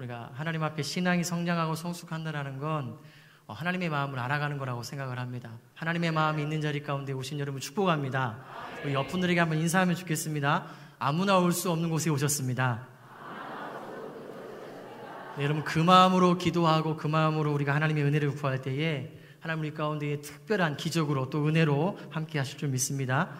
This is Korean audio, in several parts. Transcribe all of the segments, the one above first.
우리가 하나님 앞에 신앙이 성장하고 성숙한다는 건 어, 하나님의 마음을 알아가는 거라고 생각을 합니다. 하나님의 마음이 있는 자리 가운데 오신 여러분 축복합니다. 우리 옆 분들에게 한번 인사하면 좋겠습니다. 아무나 올 수 없는 곳에 오셨습니다. 네, 여러분 그 마음으로 기도하고 그 마음으로 우리가 하나님의 은혜를 구할 때에 하나님 우리 가운데 특별한 기적으로 또 은혜로 함께 하실 줄 믿습니다.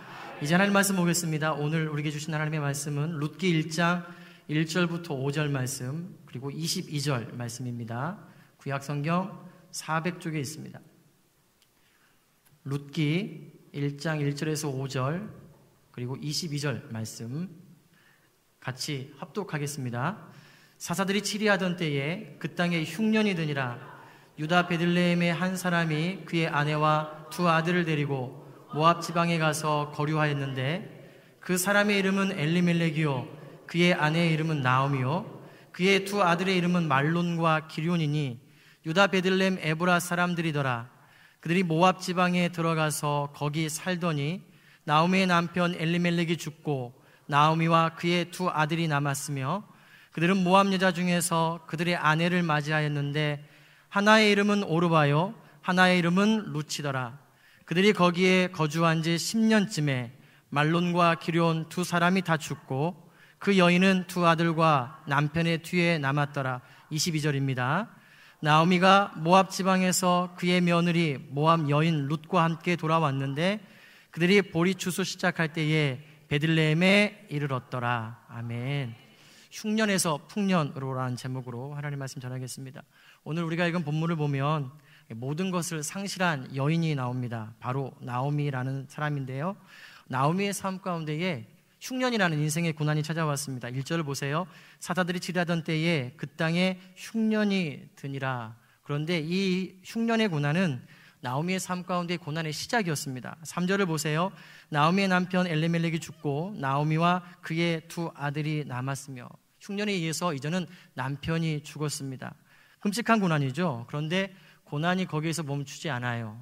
이제 하나님 말씀 보겠습니다. 오늘 우리에게 주신 하나님의 말씀은 룻기 1장 1절부터 5절 말씀 그리고 22절 말씀입니다. 구약 성경 400쪽에 있습니다. 룻기 1장 1절에서 5절 그리고 22절 말씀 같이 합독하겠습니다. 사사들이 치리하던 때에 그 땅에 흉년이 드니라 유다 베들레헴의 한 사람이 그의 아내와 두 아들을 데리고 모압 지방에 가서 거류하였는데 그 사람의 이름은 엘리멜렉이요 그의 아내의 이름은 나오미요 그의 두 아들의 이름은 말론과 기륜이니 유다 베들레헴 에브라 사람들이더라. 그들이 모압 지방에 들어가서 거기 살더니 나오미의 남편 엘리멜렉이 죽고 나오미와 그의 두 아들이 남았으며 그들은 모압 여자 중에서 그들의 아내를 맞이하였는데 하나의 이름은 오르바요 하나의 이름은 루치더라. 그들이 거기에 거주한 지 10년쯤에 말론과 기료온 두 사람이 다 죽고 그 여인은 두 아들과 남편의 뒤에 남았더라 22절입니다 나오미가 모압 지방에서 그의 며느리 모압 여인 룻과 함께 돌아왔는데 그들이 보리 추수 시작할 때에 베들레헴에 이르렀더라 아멘 흉년에서 풍년으로라는 제목으로 하나님 말씀 전하겠습니다. 오늘 우리가 읽은 본문을 보면 모든 것을 상실한 여인이 나옵니다. 바로 나오미라는 사람인데요. 나오미의 삶 가운데에 흉년이라는 인생의 고난이 찾아왔습니다. 1절을 보세요. 사다들이 치하던 때에 그 땅에 흉년이 드니라. 그런데 이 흉년의 고난은 나오미의 삶 가운데 고난의 시작이었습니다. 3절을 보세요. 나오미의 남편 엘레멜렉이 죽고 나오미와 그의 두 아들이 남았으며 흉년에 의해서 이제는 남편이 죽었습니다. 끔찍한 고난이죠. 그런데 고난이 거기에서 멈추지 않아요.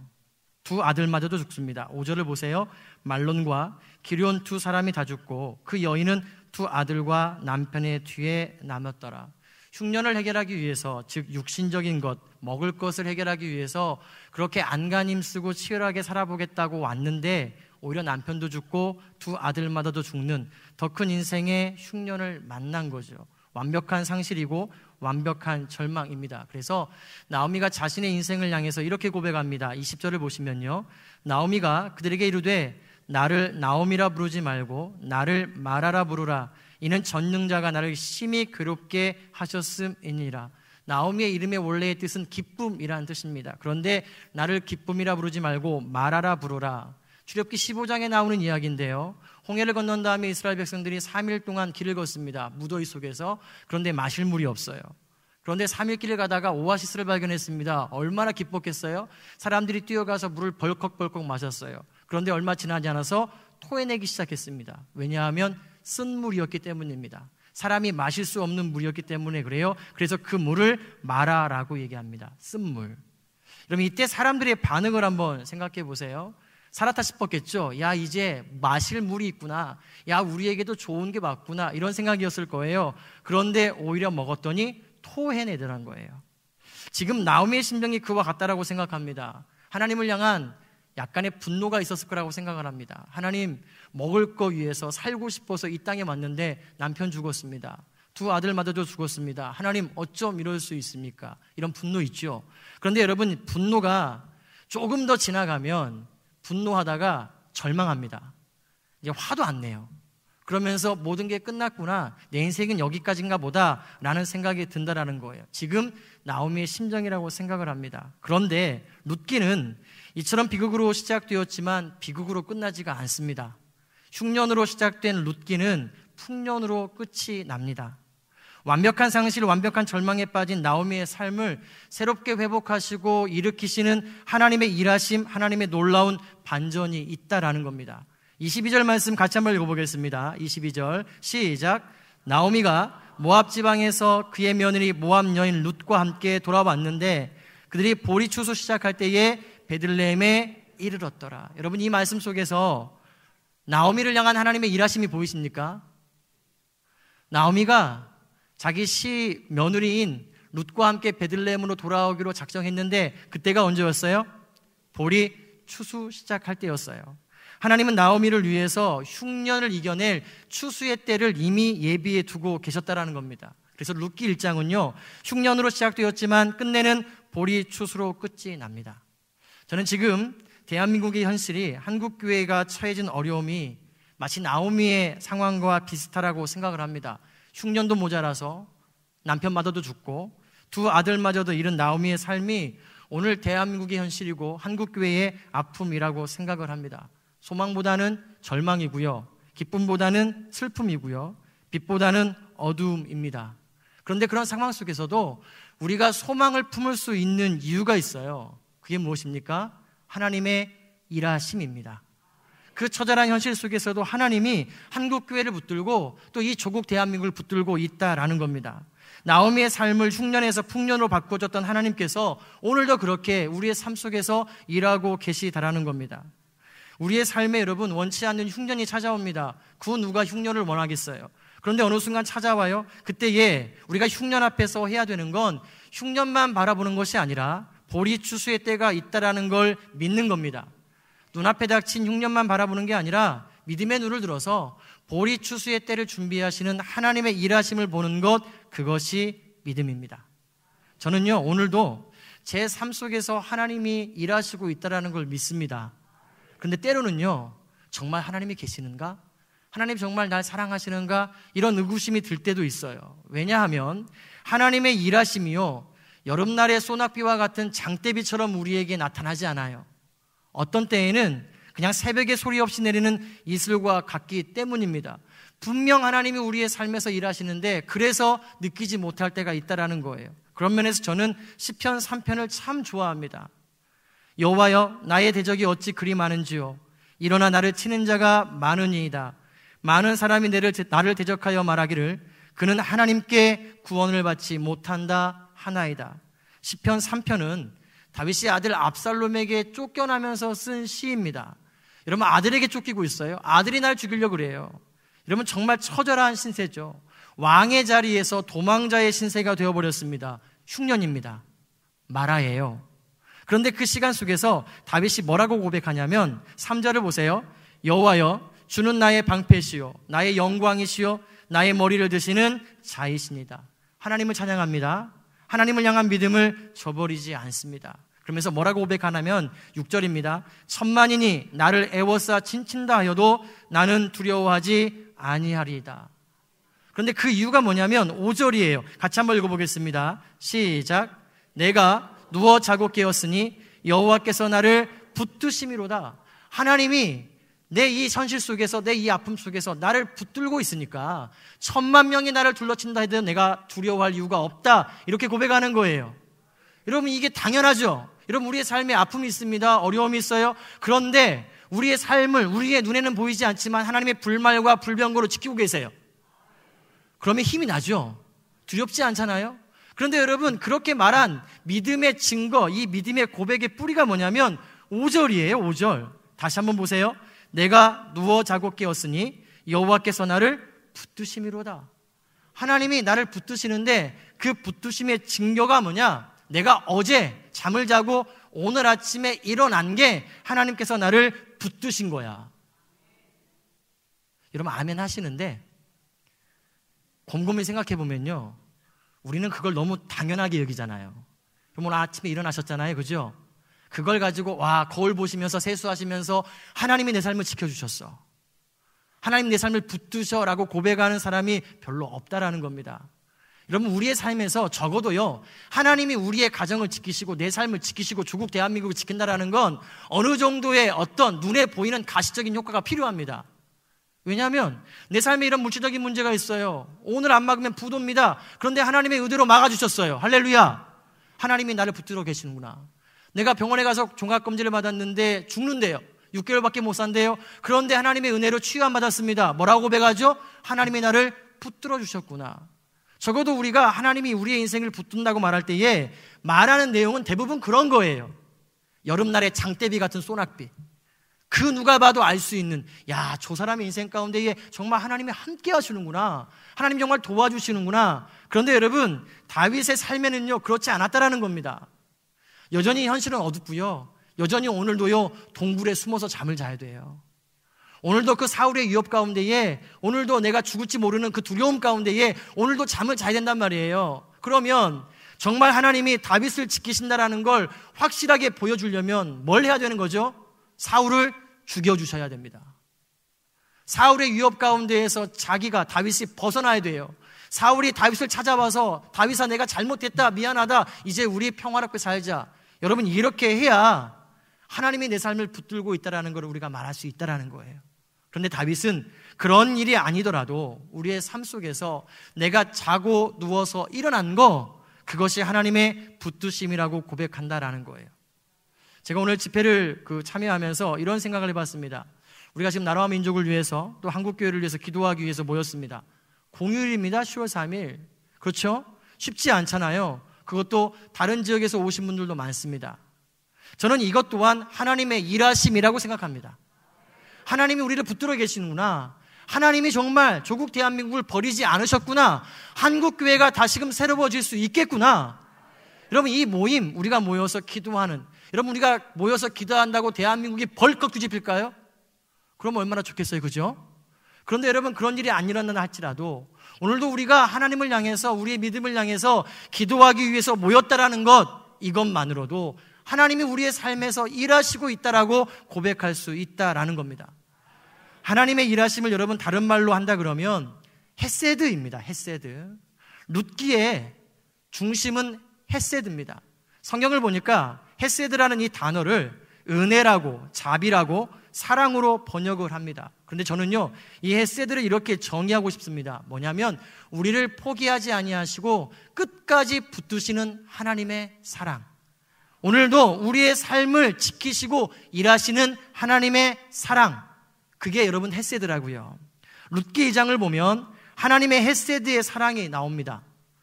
두 아들마저도 죽습니다. 5절을 보세요. 말론과 기리온 두 사람이 다 죽고 그 여인은 두 아들과 남편의 뒤에 남았더라. 흉년을 해결하기 위해서 즉 육신적인 것, 먹을 것을 해결하기 위해서 그렇게 안간힘 쓰고 치열하게 살아보겠다고 왔는데 오히려 남편도 죽고 두 아들마다도 죽는 더 큰 인생의 흉년을 만난 거죠. 완벽한 상실이고 완벽한 절망입니다. 그래서 나오미가 자신의 인생을 향해서 이렇게 고백합니다. 20절을 보시면요. 나오미가 그들에게 이르되 나를 나오미라 부르지 말고 나를 마라라 부르라. 이는 전능자가 나를 심히 괴롭게 하셨음이니라. 나오미의 이름의 원래의 뜻은 기쁨이라는 뜻입니다. 그런데 나를 기쁨이라 부르지 말고 마라라 부르라. 출애굽기 15장에 나오는 이야기인데요. 홍해를 건넌 다음에 이스라엘 백성들이 3일 동안 길을 걷습니다. 무더위 속에서. 그런데 마실 물이 없어요. 그런데 3일 길을 가다가 오아시스를 발견했습니다. 얼마나 기뻤겠어요? 사람들이 뛰어가서 물을 벌컥벌컥 마셨어요. 그런데 얼마 지나지 않아서 토해내기 시작했습니다. 왜냐하면 쓴 물이었기 때문입니다. 사람이 마실 수 없는 물이었기 때문에 그래요. 그래서 그 물을 마라라고 얘기합니다. 쓴 물. 그럼 이때 사람들의 반응을 한번 생각해 보세요. 살았다 싶었겠죠. 야, 이제 마실 물이 있구나. 야, 우리에게도 좋은 게 맞구나. 이런 생각이었을 거예요. 그런데 오히려 먹었더니 토해내더란 거예요. 지금 나오미의 심정이 그와 같다라고 생각합니다. 하나님을 향한 약간의 분노가 있었을 거라고 생각을 합니다. 하나님, 먹을 거 위해서 살고 싶어서 이 땅에 왔는데 남편 죽었습니다. 두 아들마저도 죽었습니다. 하나님, 어쩜 이럴 수 있습니까? 이런 분노 있죠. 그런데 여러분, 분노가 조금 더 지나가면 분노하다가 절망합니다. 이제 화도 안 내요. 그러면서 모든 게 끝났구나. 내 인생은 여기까지인가 보다. 라는 생각이 든다라는 거예요. 지금 나오미의 심정이라고 생각을 합니다. 그런데 룻기는 이처럼 비극으로 시작되었지만 비극으로 끝나지가 않습니다. 흉년으로 시작된 룻기는 풍년으로 끝이 납니다. 완벽한 상실, 완벽한 절망에 빠진 나오미의 삶을 새롭게 회복하시고 일으키시는 하나님의 일하심, 하나님의 놀라운 반전이 있다라는 겁니다. 22절 말씀 같이 한번 읽어보겠습니다. 22절 시작. 나오미가 모압 지방에서 그의 며느리 모압 여인 룻과 함께 돌아왔는데 그들이 보리 추수 시작할 때에 베들레헴에 이르렀더라. 여러분 이 말씀 속에서 나오미를 향한 하나님의 일하심이 보이십니까? 나오미가 자기 시 며느리인 룻과 함께 베들레헴으로 돌아오기로 작정했는데 그때가 언제였어요? 볼이 추수 시작할 때였어요. 하나님은 나오미를 위해서 흉년을 이겨낼 추수의 때를 이미 예비해 두고 계셨다라는 겁니다. 그래서 룻기 1장은요, 흉년으로 시작되었지만 끝내는 보리 추수로 끝이 납니다. 저는 지금 대한민국의 현실이 한국 교회가 처해진 어려움이 마치 나오미의 상황과 비슷하라고 생각을 합니다. 흉년도 모자라서 남편마저도 죽고 두 아들마저도 잃은 나오미의 삶이 오늘 대한민국의 현실이고 한국 교회의 아픔이라고 생각을 합니다. 소망보다는 절망이고요. 기쁨보다는 슬픔이고요. 빛보다는 어두움입니다. 그런데 그런 상황 속에서도 우리가 소망을 품을 수 있는 이유가 있어요. 그게 무엇입니까? 하나님의 일하심입니다. 그 처절한 현실 속에서도 하나님이 한국 교회를 붙들고 또 이 조국 대한민국을 붙들고 있다라는 겁니다. 나오미의 삶을 흉년에서 풍년으로 바꿔줬던 하나님께서 오늘도 그렇게 우리의 삶 속에서 일하고 계시다라는 겁니다. 우리의 삶에 여러분 원치 않는 흉년이 찾아옵니다. 그 누가 흉년을 원하겠어요? 그런데 어느 순간 찾아와요. 그때에 우리가 흉년 앞에서 해야 되는 건 흉년만 바라보는 것이 아니라 보리 추수의 때가 있다라는 걸 믿는 겁니다. 눈앞에 닥친 흉년만 바라보는 게 아니라 믿음의 눈을 들어서 보리 추수의 때를 준비하시는 하나님의 일하심을 보는 것 그것이 믿음입니다. 저는요 오늘도 제 삶 속에서 하나님이 일하시고 있다라는 걸 믿습니다. 그런데 때로는요 정말 하나님이 계시는가? 하나님 정말 날 사랑하시는가? 이런 의구심이 들 때도 있어요. 왜냐하면 하나님의 일하심이요. 여름날의 소낙비와 같은 장대비처럼 우리에게 나타나지 않아요. 어떤 때에는 그냥 새벽에 소리 없이 내리는 이슬과 같기 때문입니다. 분명 하나님이 우리의 삶에서 일하시는데 그래서 느끼지 못할 때가 있다라는 거예요. 그런 면에서 저는 시편 3편을 참 좋아합니다. 여호와여 나의 대적이 어찌 그리 많은지요 일어나 나를 치는 자가 많으니이다. 많은 사람이 나를 대적하여 말하기를 그는 하나님께 구원을 받지 못한다 하나이다. 시편 3편은 다윗이 아들 압살롬에게 쫓겨나면서 쓴 시입니다. 여러분 아들에게 쫓기고 있어요. 아들이 날 죽이려고 그래요. 여러분 정말 처절한 신세죠. 왕의 자리에서 도망자의 신세가 되어버렸습니다. 흉년입니다. 마라예요. 그런데 그 시간 속에서 다윗이 뭐라고 고백하냐면 3절을 보세요. 여호와여 주는 나의 방패시요 나의 영광이시요 나의 머리를 드시는 자이십니다. 하나님을 찬양합니다. 하나님을 향한 믿음을 저버리지 않습니다. 그러면서 뭐라고 고백하냐면 6절입니다. 천만인이 나를 애워싸 친친다 하여도 나는 두려워하지 아니하리이다. 그런데 그 이유가 뭐냐면 5절이에요. 같이 한번 읽어보겠습니다. 시작. 내가 누워 자고 깨었으니 여호와께서 나를 붙드심이로다. 하나님이 내 이 현실 속에서 내 이 아픔 속에서 나를 붙들고 있으니까 천만 명이 나를 둘러친다 해도 내가 두려워할 이유가 없다 이렇게 고백하는 거예요. 여러분 이게 당연하죠. 여러분 우리의 삶에 아픔이 있습니다. 어려움이 있어요. 그런데 우리의 삶을 우리의 눈에는 보이지 않지만 하나님의 불말과 불병거로 지키고 계세요. 그러면 힘이 나죠. 두렵지 않잖아요. 그런데 여러분 그렇게 말한 믿음의 증거, 이 믿음의 고백의 뿌리가 뭐냐면 5절이에요. 5절. 다시 한번 보세요. 내가 누워 자고 깨었으니 여호와께서 나를 붙드심이로다. 하나님이 나를 붙드시는데 그 붙드심의 증거가 뭐냐? 내가 어제 잠을 자고 오늘 아침에 일어난 게 하나님께서 나를 붙드신 거야. 여러분 아멘 하시는데 곰곰이 생각해 보면요. 우리는 그걸 너무 당연하게 여기잖아요. 그럼 오늘 아침에 일어나셨잖아요. 그죠? 그걸 가지고 와 거울 보시면서 세수하시면서 하나님이 내 삶을 지켜주셨어. 하나님 내 삶을 붙드셔라고 고백하는 사람이 별로 없다라는 겁니다. 여러분 우리의 삶에서 적어도요 하나님이 우리의 가정을 지키시고 내 삶을 지키시고 조국 대한민국을 지킨다라는 건 어느 정도의 어떤 눈에 보이는 가시적인 효과가 필요합니다. 왜냐하면 내 삶에 이런 물질적인 문제가 있어요. 오늘 안 막으면 부도입니다. 그런데 하나님의 의대로 막아주셨어요. 할렐루야. 하나님이 나를 붙들어 계시는구나. 내가 병원에 가서 종합검진을 받았는데 죽는데요. 6개월밖에 못 산대요. 그런데 하나님의 은혜로 치유안 받았습니다. 뭐라고 고백하죠? 하나님이 나를 붙들어 주셨구나. 적어도 우리가 하나님이 우리의 인생을 붙든다고 말할 때에 말하는 내용은 대부분 그런 거예요. 여름날의 장대비 같은 소낙비. 그 누가 봐도 알 수 있는 야, 저 사람의 인생 가운데에 정말 하나님이 함께 하시는구나. 하나님 정말 도와주시는구나. 그런데 여러분, 다윗의 삶에는요, 그렇지 않았다라는 겁니다. 여전히 현실은 어둡고요. 여전히 오늘도요, 동굴에 숨어서 잠을 자야 돼요. 오늘도 그 사울의 위협 가운데에 오늘도 내가 죽을지 모르는 그 두려움 가운데에 오늘도 잠을 자야 된단 말이에요. 그러면 정말 하나님이 다윗을 지키신다라는 걸 확실하게 보여주려면 뭘 해야 되는 거죠? 사울을 죽여주셔야 됩니다. 사울의 위협 가운데에서 자기가 다윗이 벗어나야 돼요. 사울이 다윗을 찾아와서 다윗아 내가 잘못했다 미안하다 이제 우리 평화롭게 살자. 여러분 이렇게 해야 하나님이 내 삶을 붙들고 있다라는 걸 우리가 말할 수 있다라는 거예요. 그런데 다윗은 그런 일이 아니더라도 우리의 삶 속에서 내가 자고 누워서 일어난 거 그것이 하나님의 붙드심이라고 고백한다라는 거예요. 제가 오늘 집회를 그 참여하면서 이런 생각을 해봤습니다. 우리가 지금 나라와 민족을 위해서 또 한국 교회를 위해서 기도하기 위해서 모였습니다. 공휴일입니다. 10월 3일. 그렇죠? 쉽지 않잖아요. 그것도 다른 지역에서 오신 분들도 많습니다. 저는 이것 또한 하나님의 일하심이라고 생각합니다. 하나님이 우리를 붙들어 계시는구나. 하나님이 정말 조국 대한민국을 버리지 않으셨구나. 한국 교회가 다시금 새로워질 수 있겠구나. 여러분, 이 모임, 우리가 모여서 기도하는, 여러분, 우리가 모여서 기도한다고 대한민국이 벌컥 뒤집힐까요? 그럼 얼마나 좋겠어요, 그죠? 그런데 여러분, 그런 일이 안 일어난다 할지라도, 오늘도 우리가 하나님을 향해서, 우리의 믿음을 향해서 기도하기 위해서 모였다라는 것, 이것만으로도 하나님이 우리의 삶에서 일하시고 있다라고 고백할 수 있다라는 겁니다. 하나님의 일하심을 여러분 다른 말로 한다 그러면 헤세드입니다. 헤세드. 룻기의 중심은 헤세드입니다. 성경을 보니까 헤세드라는 이 단어를 은혜라고 자비라고 사랑으로 번역을 합니다. 그런데 저는요, 이 헤세드를 이렇게 정의하고 싶습니다. 뭐냐면 우리를 포기하지 아니하시고 끝까지 붙드시는 하나님의 사랑. 오늘도 우리의 삶을 지키시고 일하시는 하나님의 사랑. 그게 여러분 헤세드라고요. 룻기 2장을 보면 하나님의 헤세드의 사랑이 나옵니다.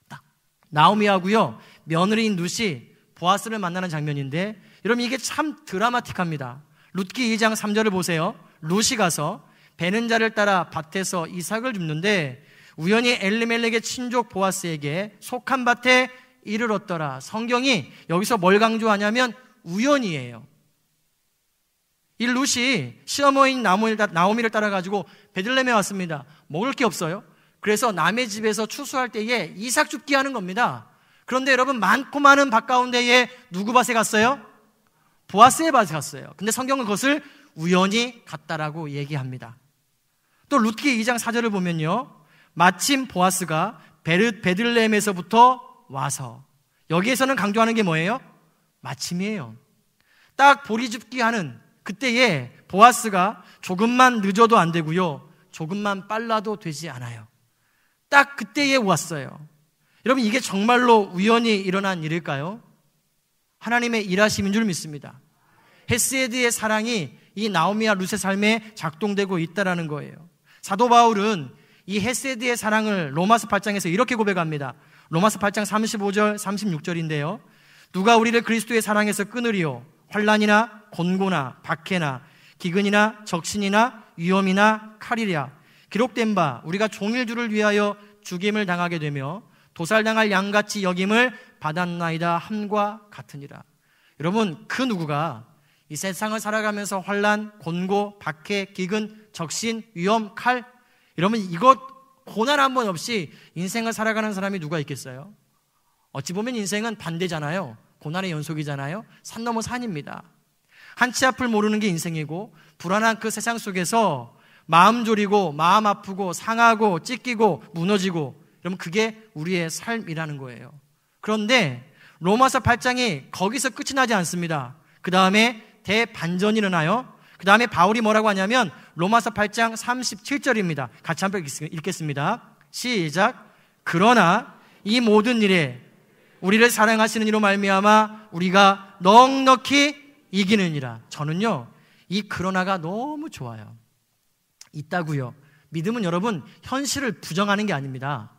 딱 나오미하고요. 며느리인 룻이 보아스를 만나는 장면인데 여러분 이게 참 드라마틱합니다. 룻기 2장 3절을 보세요. 룻이 가서 베는 자를 따라 밭에서 이삭을 줍는데 우연히 엘리멜렉의 친족 보아스에게 속한 밭에 이를 얻더라. 성경이 여기서 뭘 강조하냐면 우연이에요. 이 룻이 시어머니 나오미를 따라가지고 베들렘에 왔습니다. 먹을 게 없어요. 그래서 남의 집에서 추수할 때에 이삭 줍기 하는 겁니다. 그런데 여러분 많고 많은 밭 가운데에 누구 밭에 갔어요? 보아스의 밭에 갔어요. 근데 성경은 그것을 우연히 갔다라고 얘기합니다. 또 룻기 2장 4절을 보면요. 마침 보아스가 베르, 베들레헴에서부터 와서 여기에서는 강조하는 게 뭐예요? 마침이에요. 딱 보리 줍기 하는 그때에 보아스가 조금만 늦어도 안 되고요. 조금만 빨라도 되지 않아요. 딱 그때에 왔어요. 여러분, 이게 정말로 우연히 일어난 일일까요? 하나님의 일하심인 줄 믿습니다. 헤스에드의 사랑이 이 나오미와 룻의 삶에 작동되고 있다라는 거예요. 사도 바울은 이 헤세드의 사랑을 로마서 8장에서 이렇게 고백합니다. 로마서 8장 35절, 36절인데요. 누가 우리를 그리스도의 사랑에서 끊으리요? 환란이나 곤고나 박해나 기근이나 적신이나 위험이나 칼이랴 기록된 바 우리가 종일주를 위하여 죽임을 당하게 되며 도살당할 양같이 여김을 받았나이다 함과 같으니라. 여러분 그 누구가 이 세상을 살아가면서 환란, 곤고, 박해, 기근, 적신, 위험, 칼 이러면 이것 고난 한 번 없이 인생을 살아가는 사람이 누가 있겠어요? 어찌 보면 인생은 반대잖아요. 고난의 연속이잖아요. 산 넘어 산입니다. 한치 앞을 모르는 게 인생이고 불안한 그 세상 속에서 마음 졸이고 마음 아프고 상하고 찢기고 무너지고 그러면 그게 우리의 삶이라는 거예요. 그런데 로마서 8장이 거기서 끝이 나지 않습니다. 그 다음에 대반전이 일어나요. 그 다음에 바울이 뭐라고 하냐면 로마서 8장 37절입니다. 같이 한번 읽겠습니다. 시작. 그러나 이 모든 일에 우리를 사랑하시는 이로 말미암아 우리가 넉넉히 이기느니라. 저는요, 이 그러나가 너무 좋아요. 있다고요. 믿음은 여러분 현실을 부정하는 게 아닙니다.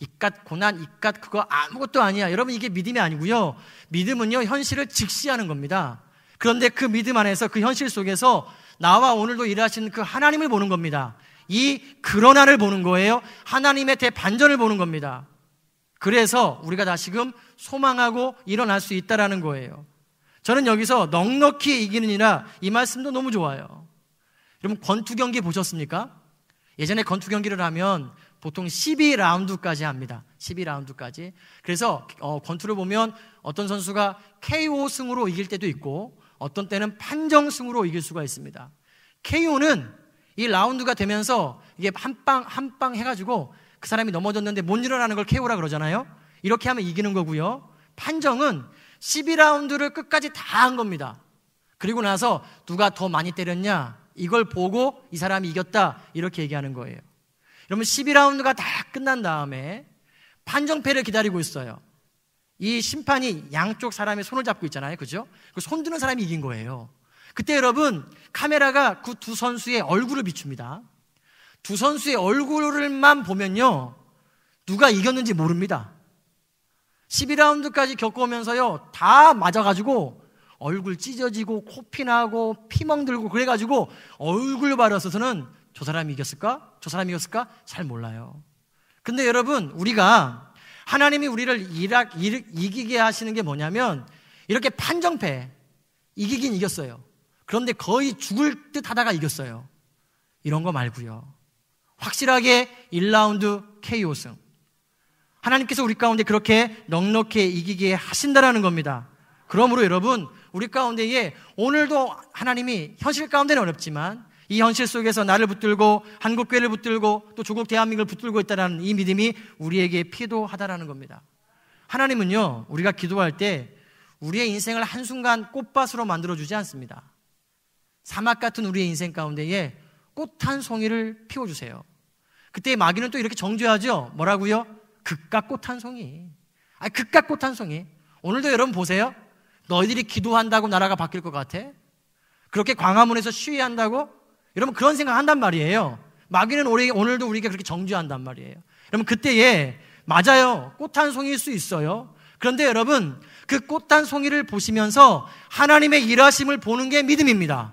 이깟 고난, 이깟 그거 아무것도 아니야. 여러분 이게 믿음이 아니고요. 믿음은요 현실을 직시하는 겁니다. 그런데 그 믿음 안에서 그 현실 속에서 나와 오늘도 일하시는 그 하나님을 보는 겁니다. 이 그러나를 보는 거예요. 하나님의 대반전을 보는 겁니다. 그래서 우리가 다시금 소망하고 일어날 수 있다라는 거예요. 저는 여기서 넉넉히 이기는이라 이 말씀도 너무 좋아요. 여러분 권투 경기 보셨습니까? 예전에 권투 경기를 하면 보통 12라운드까지 합니다. 12라운드까지. 그래서 어, 권투를 보면 어떤 선수가 KO 승으로 이길 때도 있고 어떤 때는 판정 승으로 이길 수가 있습니다. KO는 이 라운드가 되면서 이게 한방한방 해가지고 그 사람이 넘어졌는데 못 일어나는 걸 KO라 그러잖아요. 이렇게 하면 이기는 거고요. 판정은 12라운드를 끝까지 다 한 겁니다. 그리고 나서 누가 더 많이 때렸냐 이걸 보고 이 사람이 이겼다 이렇게 얘기하는 거예요. 여러분 12라운드가 다 끝난 다음에 판정패를 기다리고 있어요. 이 심판이 양쪽 사람의 손을 잡고 있잖아요. 그죠? 그손 드는 사람이 이긴 거예요. 그때 여러분 카메라가 그 두 선수의 얼굴을 비춥니다. 두 선수의 얼굴을만 보면요. 누가 이겼는지 모릅니다. 12라운드까지 겪어오면서요. 다 맞아가지고 얼굴 찢어지고 코피 나고 피멍 들고 그래가지고 얼굴 바라서서는 저 사람이 이겼을까? 저 사람이 이겼을까? 잘 몰라요. 근데 여러분, 우리가 하나님이 우리를 일하, 일, 이기게 하시는 게 뭐냐면 이렇게 판정패 이기긴 이겼어요. 그런데 거의 죽을 듯 하다가 이겼어요. 이런 거 말고요. 확실하게 1라운드 KO승. 하나님께서 우리 가운데 그렇게 넉넉히 이기게 하신다라는 겁니다. 그러므로 여러분, 우리 가운데에 오늘도 하나님이 현실 가운데는 어렵지만 이 현실 속에서 나를 붙들고 한국교회를 붙들고 또 조국 대한민국을 붙들고 있다는 이 믿음이 우리에게 필요하다라는 겁니다. 하나님은요, 우리가 기도할 때 우리의 인생을 한순간 꽃밭으로 만들어주지 않습니다. 사막 같은 우리의 인생 가운데에 꽃 한 송이를 피워주세요. 그때 마귀는 또 이렇게 정죄하죠. 뭐라고요? 극각 꽃한 송이. 아, 극각 꽃한 송이. 오늘도 여러분 보세요. 너희들이 기도한다고 나라가 바뀔 것 같아? 그렇게 광화문에서 시위한다고? 여러분 그런 생각 한단 말이에요. 마귀는 우리, 오늘도 우리에게 그렇게 정죄한단 말이에요. 여러분 그때에 맞아요. 꽃 한 송이일 수 있어요. 그런데 여러분 그 꽃 한 송이를 보시면서 하나님의 일하심을 보는 게 믿음입니다.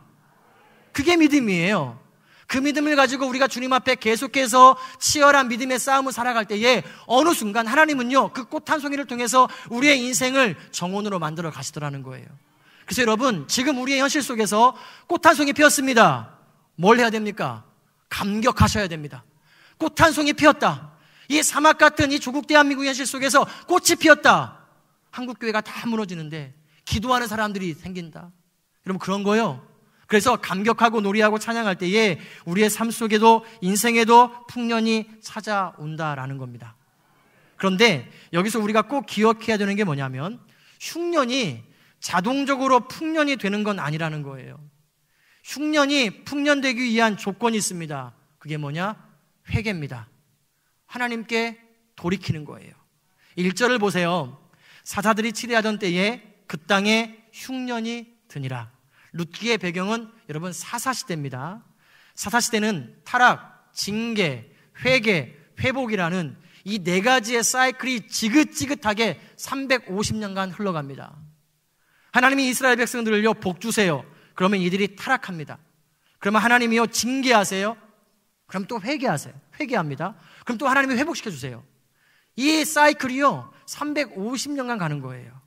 그게 믿음이에요. 그 믿음을 가지고 우리가 주님 앞에 계속해서 치열한 믿음의 싸움을 살아갈 때에 어느 순간 하나님은요, 그 꽃 한 송이를 통해서 우리의 인생을 정원으로 만들어 가시더라는 거예요. 그래서 여러분, 지금 우리의 현실 속에서 꽃 한 송이 피었습니다. 뭘 해야 됩니까? 감격하셔야 됩니다. 꽃 한 송이 피었다. 이 사막 같은 이 조국 대한민국 현실 속에서 꽃이 피었다. 한국 교회가 다 무너지는데 기도하는 사람들이 생긴다. 여러분, 그런 거요. 그래서 감격하고 놀이하고 찬양할 때에 우리의 삶 속에도 인생에도 풍년이 찾아온다라는 겁니다. 그런데 여기서 우리가 꼭 기억해야 되는 게 뭐냐면 흉년이 자동적으로 풍년이 되는 건 아니라는 거예요. 흉년이 풍년되기 위한 조건이 있습니다. 그게 뭐냐? 회개입니다. 하나님께 돌이키는 거예요. 1절을 보세요. 사사들이 치리하던 때에 그 땅에 흉년이 드니라. 룻기의 배경은 여러분 사사시대입니다. 사사시대는 타락, 징계, 회개, 회복이라는 이 네 가지의 사이클이 지긋지긋하게 350년간 흘러갑니다. 하나님이 이스라엘 백성들을요, 복 주세요. 그러면 이들이 타락합니다. 그러면 하나님이요, 징계하세요. 그럼 또 회개하세요. 회개합니다. 그럼 또 하나님이 회복시켜 주세요. 이 사이클이요, 350년간 가는 거예요.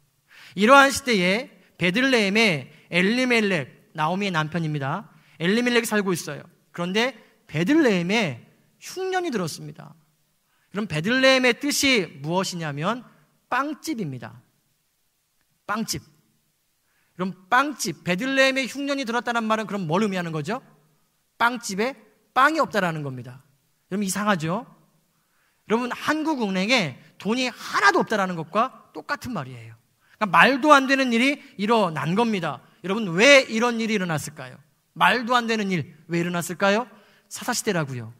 이러한 시대에 베들레헴에 엘리멜렉, 나오미의 남편입니다. 엘리멜렉이 살고 있어요. 그런데 베들레헴에 흉년이 들었습니다. 그럼 베들레헴의 뜻이 무엇이냐면 빵집입니다. 빵집. 그럼 빵집, 베들레헴에 흉년이 들었다는 말은 그럼 뭘 의미하는 거죠? 빵집에 빵이 없다라는 겁니다. 여러분 이상하죠? 여러분 한국은행에 돈이 하나도 없다라는 것과 똑같은 말이에요. 그러니까 말도 안 되는 일이 일어난 겁니다. 여러분 왜 이런 일이 일어났을까요? 말도 안 되는 일 왜 일어났을까요? 사사시대라고요.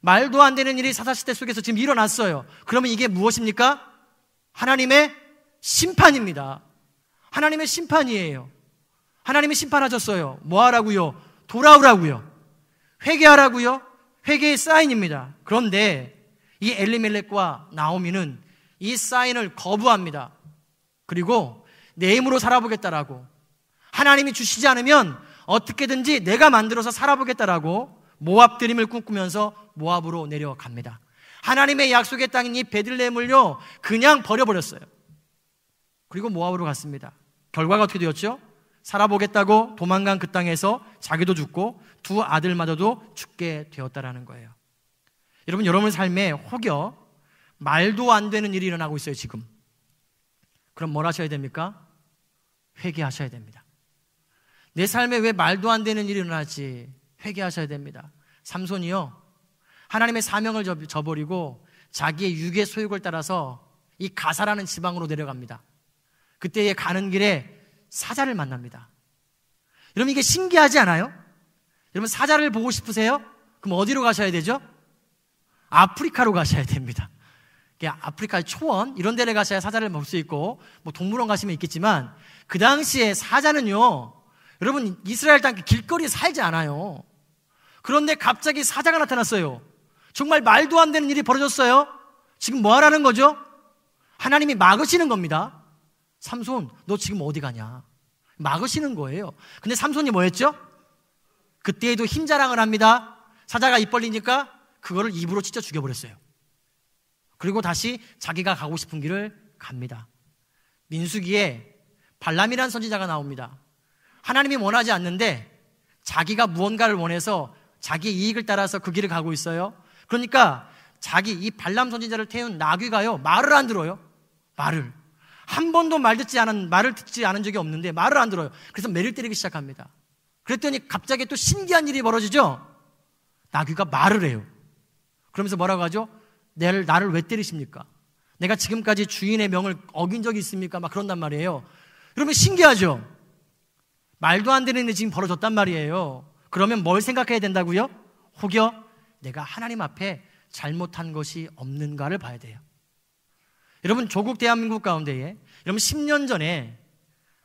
말도 안 되는 일이 사사시대 속에서 지금 일어났어요. 그러면 이게 무엇입니까? 하나님의 심판입니다. 하나님의 심판이에요. 하나님이 심판하셨어요. 뭐 하라고요? 돌아오라고요. 회개하라고요. 회개의 사인입니다. 그런데 이 엘리멜렉과 나오미는 이 사인을 거부합니다. 그리고 내 힘으로 살아보겠다라고 하나님이 주시지 않으면 어떻게든지 내가 만들어서 살아보겠다라고 모압 드림을 꿈꾸면서 모압으로 내려갑니다. 하나님의 약속의 땅인 이 베들레헴을요 그냥 버려버렸어요. 그리고 모압으로 갔습니다. 결과가 어떻게 되었죠? 살아보겠다고 도망간 그 땅에서 자기도 죽고 두 아들마저도 죽게 되었다라는 거예요. 여러분 여러분 삶에 혹여 말도 안 되는 일이 일어나고 있어요 지금. 그럼 뭘 하셔야 됩니까? 회개하셔야 됩니다. 내 삶에 왜 말도 안 되는 일이 일어나지? 회개하셔야 됩니다. 삼손이요. 하나님의 사명을 저버리고 자기의 육의 소욕을 따라서 이 가사라는 지방으로 내려갑니다. 그때에 가는 길에 사자를 만납니다. 여러분 이게 신기하지 않아요? 여러분 사자를 보고 싶으세요? 그럼 어디로 가셔야 되죠? 아프리카로 가셔야 됩니다. 아프리카의 초원 이런 데를 가셔야 사자를 볼 수 있고 뭐 동물원 가시면 있겠지만 그 당시에 사자는요 여러분 이스라엘 땅 길거리에 살지 않아요. 그런데 갑자기 사자가 나타났어요. 정말 말도 안 되는 일이 벌어졌어요. 지금 뭐 하라는 거죠? 하나님이 막으시는 겁니다. 삼손, 너 지금 어디 가냐? 막으시는 거예요. 근데 삼손이 뭐 했죠? 그때에도 힘 자랑을 합니다. 사자가 입 벌리니까 그거를 입으로 찢어 죽여버렸어요. 그리고 다시 자기가 가고 싶은 길을 갑니다. 민수기에 발람이라는 선지자가 나옵니다. 하나님이 원하지 않는데 자기가 무언가를 원해서 자기 이익을 따라서 그 길을 가고 있어요. 그러니까 자기 이 발람 선지자를 태운 나귀가요 말을 안 들어요. 말을 한 번도 말 듣지 않은 말을 듣지 않은 적이 없는데 말을 안 들어요. 그래서 매를 때리기 시작합니다. 그랬더니 갑자기 또 신기한 일이 벌어지죠. 나귀가 말을 해요. 그러면서 뭐라고 하죠? 나를 나를 왜 때리십니까? 내가 지금까지 주인의 명을 어긴 적이 있습니까? 막 그런단 말이에요. 그러면 신기하죠. 말도 안 되는 일이 지금 벌어졌단 말이에요. 그러면 뭘 생각해야 된다고요? 혹여 내가 하나님 앞에 잘못한 것이 없는가를 봐야 돼요. 여러분, 조국 대한민국 가운데에 여러분 10년 전에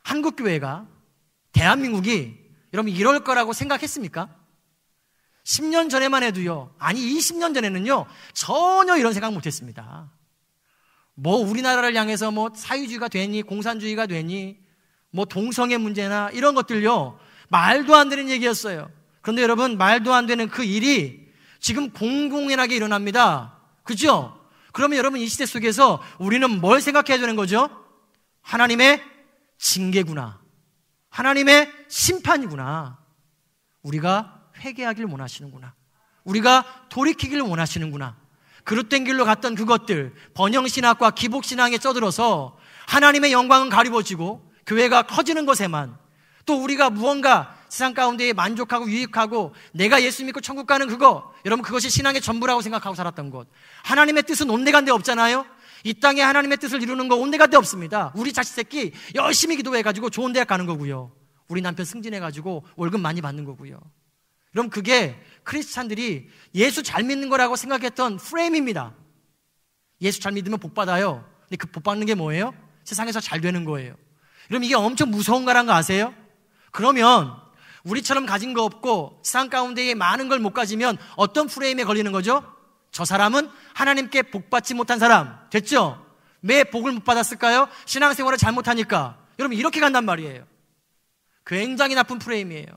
한국 교회가 대한민국이 여러분 이럴 거라고 생각했습니까? 10년 전에만 해도요. 아니 20년 전에는요. 전혀 이런 생각 못 했습니다. 뭐 우리나라를 향해서 뭐 사회주의가 되니 공산주의가 되니 뭐 동성애 문제나 이런 것들요. 말도 안 되는 얘기였어요. 그런데 여러분, 말도 안 되는 그 일이 지금 공공연하게 일어납니다. 그죠? 그러면 여러분 이 시대 속에서 우리는 뭘 생각해야 되는 거죠? 하나님의 징계구나. 하나님의 심판이구나. 우리가 회개하길 원하시는구나. 우리가 돌이키길 원하시는구나. 그릇된 길로 갔던 그것들, 번영신학과 기복신앙에 쩌들어서 하나님의 영광은 가리워지고 교회가 커지는 것에만 또 우리가 무언가 세상 가운데에 만족하고 유익하고 내가 예수 믿고 천국 가는 그거 여러분 그것이 신앙의 전부라고 생각하고 살았던 것. 하나님의 뜻은 온데간데 없잖아요. 이 땅에 하나님의 뜻을 이루는 거 온데간데 없습니다. 우리 자식 새끼 열심히 기도해가지고 좋은 대학 가는 거고요. 우리 남편 승진해가지고 월급 많이 받는 거고요. 그럼 그게 크리스찬들이 예수 잘 믿는 거라고 생각했던 프레임입니다. 예수 잘 믿으면 복 받아요. 근데 그 복 받는 게 뭐예요? 세상에서 잘 되는 거예요. 그럼 이게 엄청 무서운 거란 거 아세요? 그러면 우리처럼 가진 거 없고 세상 가운데에 많은 걸 못 가지면 어떤 프레임에 걸리는 거죠? 저 사람은 하나님께 복 받지 못한 사람. 됐죠? 왜 복을 못 받았을까요? 신앙생활을 잘못하니까. 여러분 이렇게 간단 말이에요. 굉장히 나쁜 프레임이에요.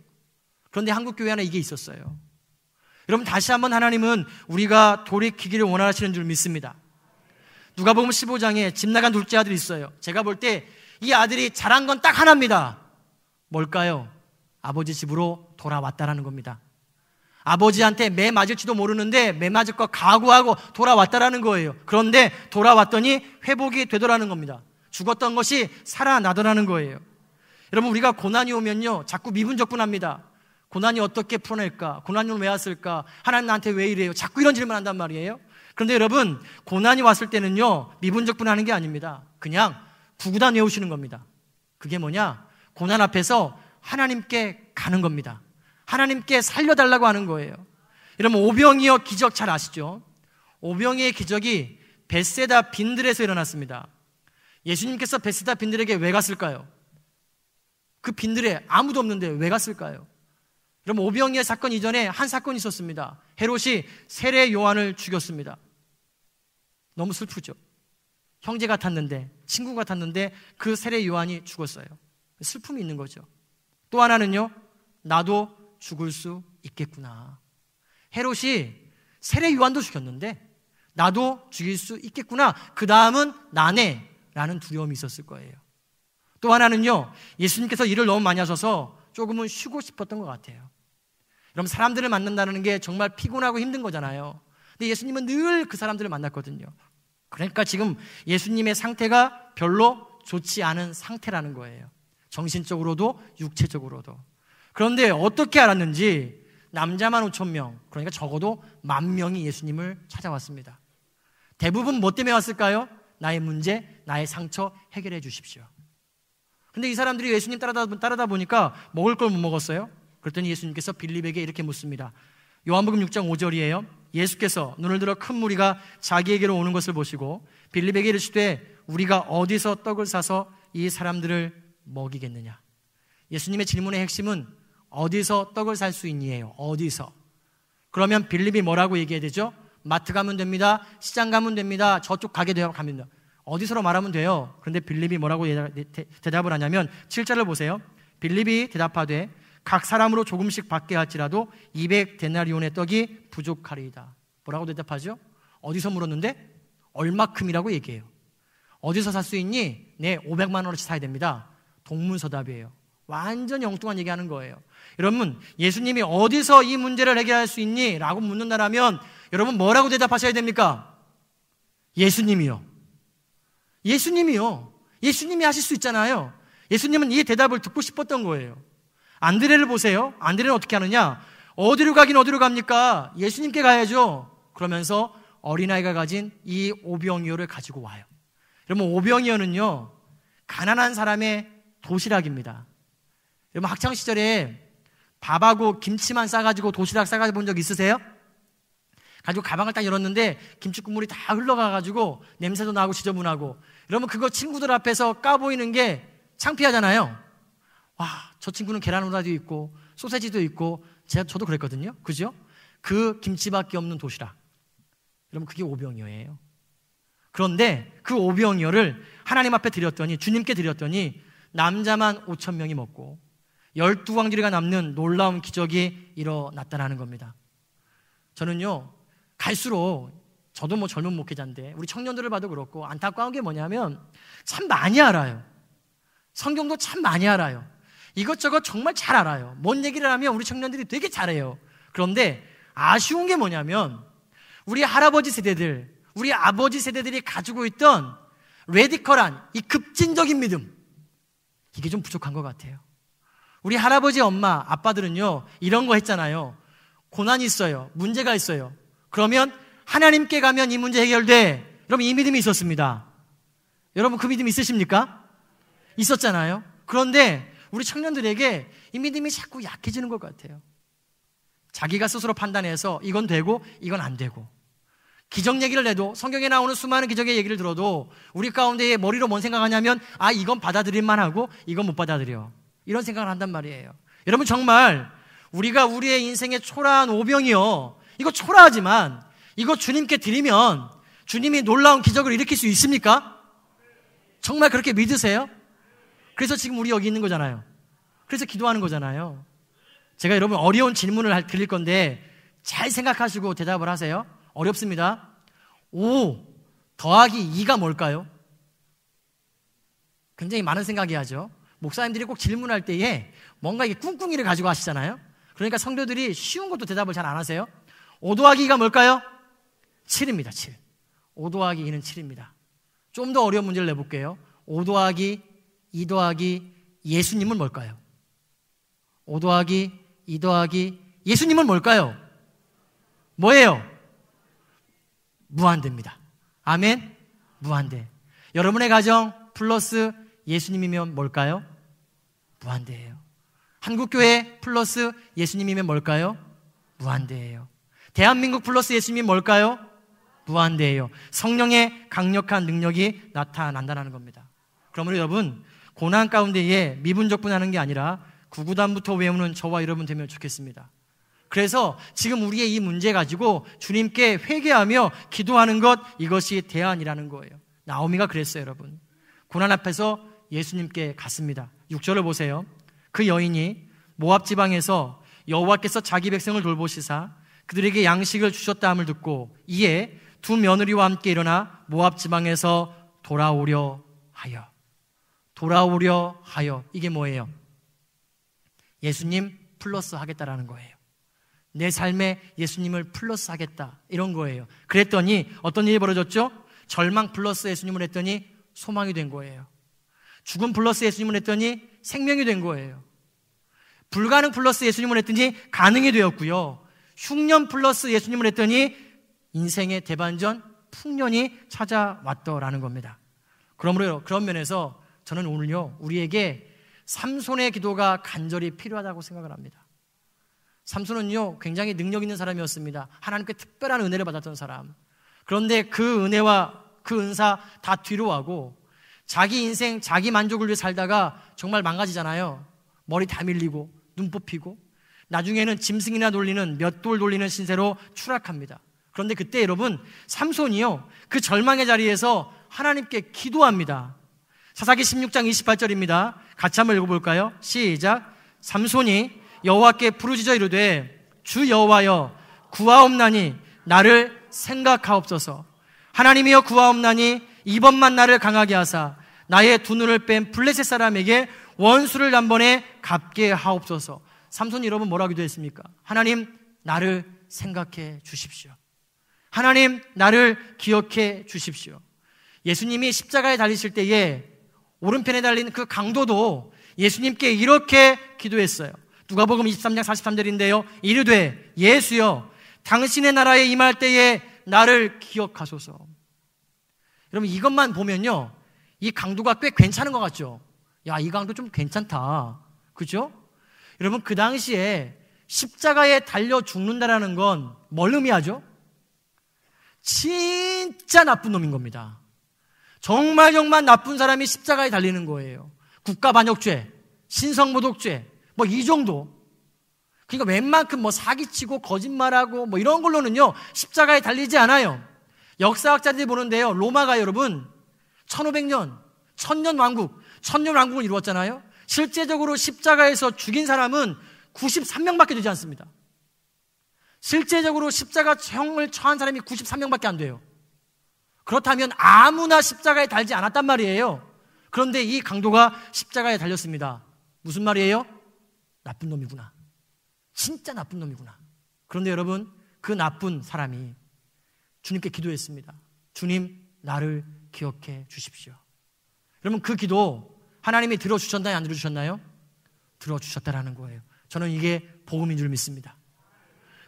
그런데 한국 교회 안에 이게 있었어요. 여러분 다시 한번 하나님은 우리가 돌이키기를 원하시는 줄 믿습니다. 누가 보면 15장에 집 나간 둘째 아들이 있어요. 제가 볼 때 이 아들이 잘한 건 딱 하나입니다. 뭘까요? 아버지 집으로 돌아왔다라는 겁니다. 아버지한테 매 맞을지도 모르는데 매 맞을 거 각오하고 돌아왔다라는 거예요. 그런데 돌아왔더니 회복이 되더라는 겁니다. 죽었던 것이 살아나더라는 거예요. 여러분 우리가 고난이 오면요 자꾸 미분적분합니다. 고난이 어떻게 풀어낼까? 고난이 왜 왔을까? 하나님 나한테 왜 이래요? 자꾸 이런 질문 한단 말이에요. 그런데 여러분 고난이 왔을 때는요 미분적분하는 게 아닙니다. 그냥 구구단 외우시는 겁니다. 그게 뭐냐? 고난 앞에서 하나님께 가는 겁니다. 하나님께 살려달라고 하는 거예요. 여러분, 오병이어 기적 잘 아시죠? 오병이의 기적이 베세다 빈들에서 일어났습니다. 예수님께서 베세다 빈들에게 왜 갔을까요? 그 빈들에 아무도 없는데 왜 갔을까요? 여러분, 오병이의 사건 이전에 한 사건이 있었습니다. 헤롯이 세례 요한을 죽였습니다. 너무 슬프죠? 형제 같았는데, 친구 같았는데 그 세례 요한이 죽었어요. 슬픔이 있는 거죠. 또 하나는요, 나도 죽을 수 있겠구나. 헤롯이 세례 요한도 죽였는데 나도 죽일 수 있겠구나. 그 다음은 나네. 라는 두려움이 있었을 거예요. 또 하나는요, 예수님께서 일을 너무 많이 하셔서 조금은 쉬고 싶었던 것 같아요. 여러분, 사람들을 만난다는 게 정말 피곤하고 힘든 거잖아요. 근데 예수님은 늘 그 사람들을 만났거든요. 그러니까 지금 예수님의 상태가 별로 좋지 않은 상태라는 거예요. 정신적으로도 육체적으로도. 그런데 어떻게 알았는지 남자만 5천 명, 그러니까 적어도 만 명이 예수님을 찾아왔습니다. 대부분 뭐 때문에 왔을까요? 나의 문제, 나의 상처 해결해 주십시오. 근데 이 사람들이 예수님 따라다, 따라다 보니까 먹을 걸 못 먹었어요. 그랬더니 예수님께서 빌립에게 이렇게 묻습니다. 요한복음 6장 5절이에요. 예수께서 눈을 들어 큰 무리가 자기에게로 오는 것을 보시고 빌립에게 이르시되 우리가 어디서 떡을 사서 이 사람들을 먹이겠느냐. 예수님의 질문의 핵심은 어디서 떡을 살 수 있니에요. 어디서. 그러면 빌립이 뭐라고 얘기해야 되죠? 마트 가면 됩니다. 시장 가면 됩니다. 저쪽 가게 되어 가면 돼요. 어디서로 말하면 돼요. 그런데 빌립이 뭐라고 대답을 하냐면 7절을 보세요. 빌립이 대답하되 각 사람으로 조금씩 받게 할지라도 200 데나리온의 떡이 부족하리이다. 뭐라고 대답하죠? 어디서 물었는데 얼마큼이라고 얘기해요. 어디서 살 수 있니? 네, 500만 원어치 사야 됩니다. 동문서답이에요. 완전 엉뚱한 얘기하는 거예요. 여러분, 예수님이 어디서 이 문제를 해결할 수 있니? 라고 묻는다면 여러분 뭐라고 대답하셔야 됩니까? 예수님이요. 예수님이요. 예수님이 하실 수 있잖아요. 예수님은 이 대답을 듣고 싶었던 거예요. 안드레를 보세요. 안드레는 어떻게 하느냐? 어디로 가긴 어디로 갑니까? 예수님께 가야죠. 그러면서 어린아이가 가진 이 오병이어를 가지고 와요. 여러분, 오병이어는요, 가난한 사람의 도시락입니다. 여러분, 학창시절에 밥하고 김치만 싸가지고 도시락 싸가지고 본 적 있으세요? 가지고 가방을 딱 열었는데 김치 국물이 다 흘러가가지고 냄새도 나고 지저분하고 여러분 그거 친구들 앞에서 까보이는 게 창피하잖아요. 와, 저 친구는 계란 후라이도 있고 소세지도 있고 제가 저도 그랬거든요. 그죠? 그 김치밖에 없는 도시락. 여러분 그게 오병이어예요. 그런데 그 오병이어를 하나님 앞에 드렸더니 주님께 드렸더니 남자만 5천 명이 먹고 열두 광주리가 남는 놀라운 기적이 일어났다는 겁니다. 저는요 갈수록 저도 뭐 젊은 목회자인데 우리 청년들을 봐도 그렇고 안타까운 게 뭐냐면 참 많이 알아요. 성경도 참 많이 알아요. 이것저것 정말 잘 알아요. 뭔 얘기를 하면 우리 청년들이 되게 잘해요. 그런데 아쉬운 게 뭐냐면 우리 할아버지 세대들, 우리 아버지 세대들이 가지고 있던 레디컬한 이 급진적인 믿음 이게 좀 부족한 것 같아요. 우리 할아버지, 엄마, 아빠들은요 이런 거 했잖아요. 고난이 있어요. 문제가 있어요. 그러면 하나님께 가면 이 문제 해결돼. 여러분 이 믿음이 있었습니다. 여러분 그 믿음 있으십니까? 있었잖아요. 그런데 우리 청년들에게 이 믿음이 자꾸 약해지는 것 같아요. 자기가 스스로 판단해서 이건 되고 이건 안 되고 기적 얘기를 해도 성경에 나오는 수많은 기적의 얘기를 들어도 우리 가운데 머리로 뭔 생각하냐면 아 이건 받아들일만 하고 이건 못 받아들여 이런 생각을 한단 말이에요. 여러분 정말 우리가 우리의 인생의 초라한 오병이요 이거 초라하지만 이거 주님께 드리면 주님이 놀라운 기적을 일으킬 수 있습니까? 정말 그렇게 믿으세요? 그래서 지금 우리 여기 있는 거잖아요. 그래서 기도하는 거잖아요. 제가 여러분 어려운 질문을 드릴 건데 잘 생각하시고 대답을 하세요. 어렵습니다. 5 더하기 2가 뭘까요? 굉장히 많은 생각이 하죠. 목사님들이 꼭 질문할 때에 뭔가 이게 꿍꿍이를 가지고 하시잖아요. 그러니까 성도들이 쉬운 것도 대답을 잘 안 하세요. 5 더하기 2가 뭘까요? 7입니다, 7. 5 더하기 2는 7입니다. 좀 더 어려운 문제를 내볼게요. 5 더하기 2 더하기 예수님은 뭘까요? 5 더하기 2 더하기 예수님은 뭘까요? 뭐예요? 무한대입니다. 아멘? 무한대. 여러분의 가정 플러스 예수님이면 뭘까요? 무한대예요. 한국교회 플러스 예수님이면 뭘까요? 무한대예요. 대한민국 플러스 예수님이 뭘까요? 무한대예요. 성령의 강력한 능력이 나타난다는 겁니다. 그러므로 여러분, 고난 가운데에 미분적분하는 게 아니라 구구단부터 외우는 저와 여러분 되면 좋겠습니다. 그래서 지금 우리의 이 문제 가지고 주님께 회개하며 기도하는 것 이것이 대안이라는 거예요. 나오미가 그랬어요, 여러분. 고난 앞에서 예수님께 갔습니다. 6절을 보세요. 그 여인이 모압 지방에서 여호와께서 자기 백성을 돌보시사 그들에게 양식을 주셨다 함을 듣고 이에 두 며느리와 함께 일어나 모압 지방에서 돌아오려 하여 돌아오려 하여 이게 뭐예요? 예수님 플러스 하겠다라는 거예요. 내 삶에 예수님을 플러스 하겠다 이런 거예요. 그랬더니 어떤 일이 벌어졌죠? 절망 플러스 예수님을 했더니 소망이 된 거예요. 죽음 플러스 예수님을 했더니 생명이 된 거예요. 불가능 플러스 예수님을 했더니 가능이 되었고요. 흉년 플러스 예수님을 했더니 인생의 대반전 풍년이 찾아왔더라는 겁니다. 그러므로 그런 면에서 저는 오늘요 우리에게 삼손의 기도가 간절히 필요하다고 생각을 합니다. 삼손은요 굉장히 능력 있는 사람이었습니다. 하나님께 특별한 은혜를 받았던 사람. 그런데 그 은혜와 그 은사 다 뒤로 하고 자기 인생 자기 만족을 위해 살다가 정말 망가지잖아요. 머리 다 밀리고 눈 뽑히고 나중에는 짐승이나 돌리는 몇 돌 돌리는 신세로 추락합니다. 그런데 그때 여러분 삼손이요 그 절망의 자리에서 하나님께 기도합니다. 사사기 16장 28절입니다. 같이 한번 읽어볼까요? 시작. 삼손이 여호와께 부르짖어 이르되 주 여호와여 구하옵나니 나를 생각하옵소서. 하나님이여 구하옵나니 이번만 나를 강하게 하사 나의 두 눈을 뺀 블레셋 사람에게 원수를 단번에 갚게 하옵소서. 삼손이 여러분 뭐라고 기도했습니까? 하나님 나를 생각해 주십시오. 하나님 나를 기억해 주십시오. 예수님이 십자가에 달리실 때에 오른편에 달린 그 강도도 예수님께 이렇게 기도했어요. 누가복음 23장 43절인데요. 이르되 예수여 당신의 나라에 임할 때에 나를 기억하소서. 여러분 이것만 보면요. 이 강도가 꽤 괜찮은 것 같죠? 야, 이 강도 좀 괜찮다. 그죠? 여러분 그 당시에 십자가에 달려 죽는다라는 건 뭘 의미하죠? 진짜 나쁜 놈인 겁니다. 정말 정말 나쁜 사람이 십자가에 달리는 거예요. 국가 반역죄, 신성모독죄, 뭐 이 정도. 그러니까 웬만큼 뭐 사기치고 거짓말하고 뭐 이런 걸로는요, 십자가에 달리지 않아요. 역사학자들이 보는데요, 로마가 여러분, 1500년, 천년 왕국, 천년 왕국을 이루었잖아요. 실제적으로 십자가에서 죽인 사람은 93명밖에 되지 않습니다. 실제적으로 십자가 형을 처한 사람이 93명밖에 안 돼요. 그렇다면 아무나 십자가에 달지 않았단 말이에요. 그런데 이 강도가 십자가에 달렸습니다. 무슨 말이에요? 나쁜 놈이구나. 진짜 나쁜 놈이구나. 그런데 여러분, 그 나쁜 사람이 주님께 기도했습니다. 주님, 나를 기억해 주십시오. 여러분, 그 기도 하나님이 들어주셨나요? 안 들어주셨나요? 들어주셨다라는 거예요. 저는 이게 복음인 줄 믿습니다.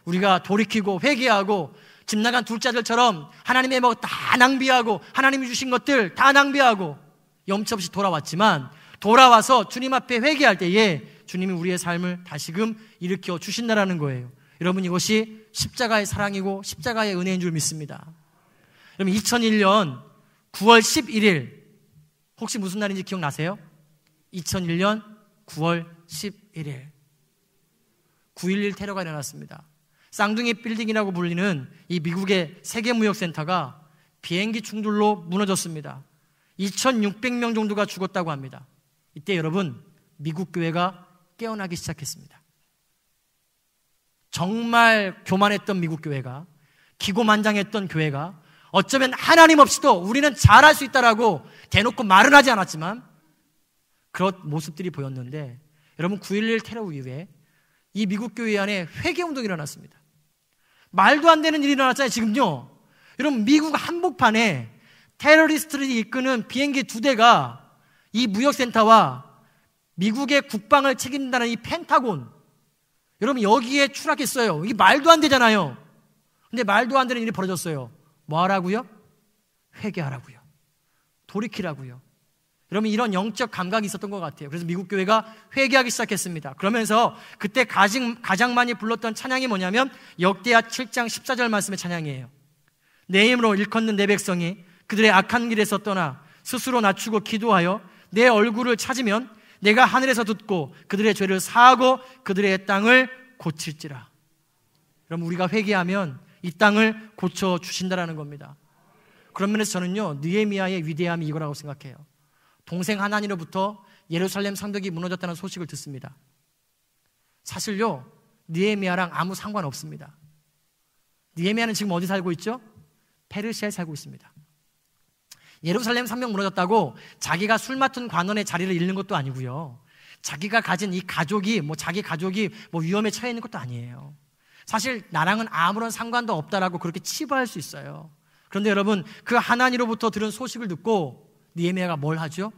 우리가 돌이키고 회개하고 집 나간 둘째들처럼 하나님의 뭐 다 낭비하고 하나님이 주신 것들 다 낭비하고 염치 없이 돌아왔지만 돌아와서 주님 앞에 회개할 때에 주님이 우리의 삶을 다시금 일으켜 주신다라는 거예요. 여러분 이것이 십자가의 사랑이고 십자가의 은혜인 줄 믿습니다. 여러분 2001년 9월 11일 혹시 무슨 날인지 기억나세요? 2001년 9월 11일 9.11 테러가 일어났습니다. 쌍둥이 빌딩이라고 불리는 이 미국의 세계무역센터가 비행기 충돌로 무너졌습니다. 2,600명 정도가 죽었다고 합니다. 이때 여러분, 미국 교회가 깨어나기 시작했습니다. 정말 교만했던 미국 교회가, 기고만장했던 교회가 어쩌면 하나님 없이도 우리는 잘할 수 있다라고 대놓고 말은 하지 않았지만 그런 모습들이 보였는데 여러분 9.11 테러 이후에 이 미국 교회 안에 회개 운동이 일어났습니다. 말도 안 되는 일이 일어났잖아요, 지금요. 여러분, 미국 한복판에 테러리스트를 이끄는 비행기 두 대가 이 무역센터와 미국의 국방을 책임진다는 이 펜타곤. 여러분, 여기에 추락했어요. 이게 말도 안 되잖아요. 근데 말도 안 되는 일이 벌어졌어요. 뭐 하라고요? 회개하라고요. 돌이키라고요. 여러분 이런 영적 감각이 있었던 것 같아요. 그래서 미국 교회가 회개하기 시작했습니다. 그러면서 그때 가장, 가장 많이 불렀던 찬양이 뭐냐면 역대하 7장 14절 말씀의 찬양이에요. 내 힘으로 일컫는 내 백성이 그들의 악한 길에서 떠나 스스로 낮추고 기도하여 내 얼굴을 찾으면 내가 하늘에서 듣고 그들의 죄를 사하고 그들의 땅을 고칠지라. 그럼 우리가 회개하면 이 땅을 고쳐 주신다라는 겁니다. 그런 면에서 저는요 느에미아의 위대함이 이거라고 생각해요. 동생 하나님으로부터 예루살렘 성벽이 무너졌다는 소식을 듣습니다. 사실요, 니에미아랑 아무 상관 없습니다. 니에미아는 지금 어디 살고 있죠? 페르시아에 살고 있습니다. 예루살렘 산명 무너졌다고 자기가 술 맡은 관원의 자리를 잃는 것도 아니고요. 자기가 가진 이 가족이 뭐 자기 가족이 뭐 위험에 처해 있는 것도 아니에요. 사실 나랑은 아무런 상관도 없다라고 그렇게 치부할 수 있어요. 그런데 여러분 그 하나님으로부터 들은 소식을 듣고 니에미아가 뭘 하죠?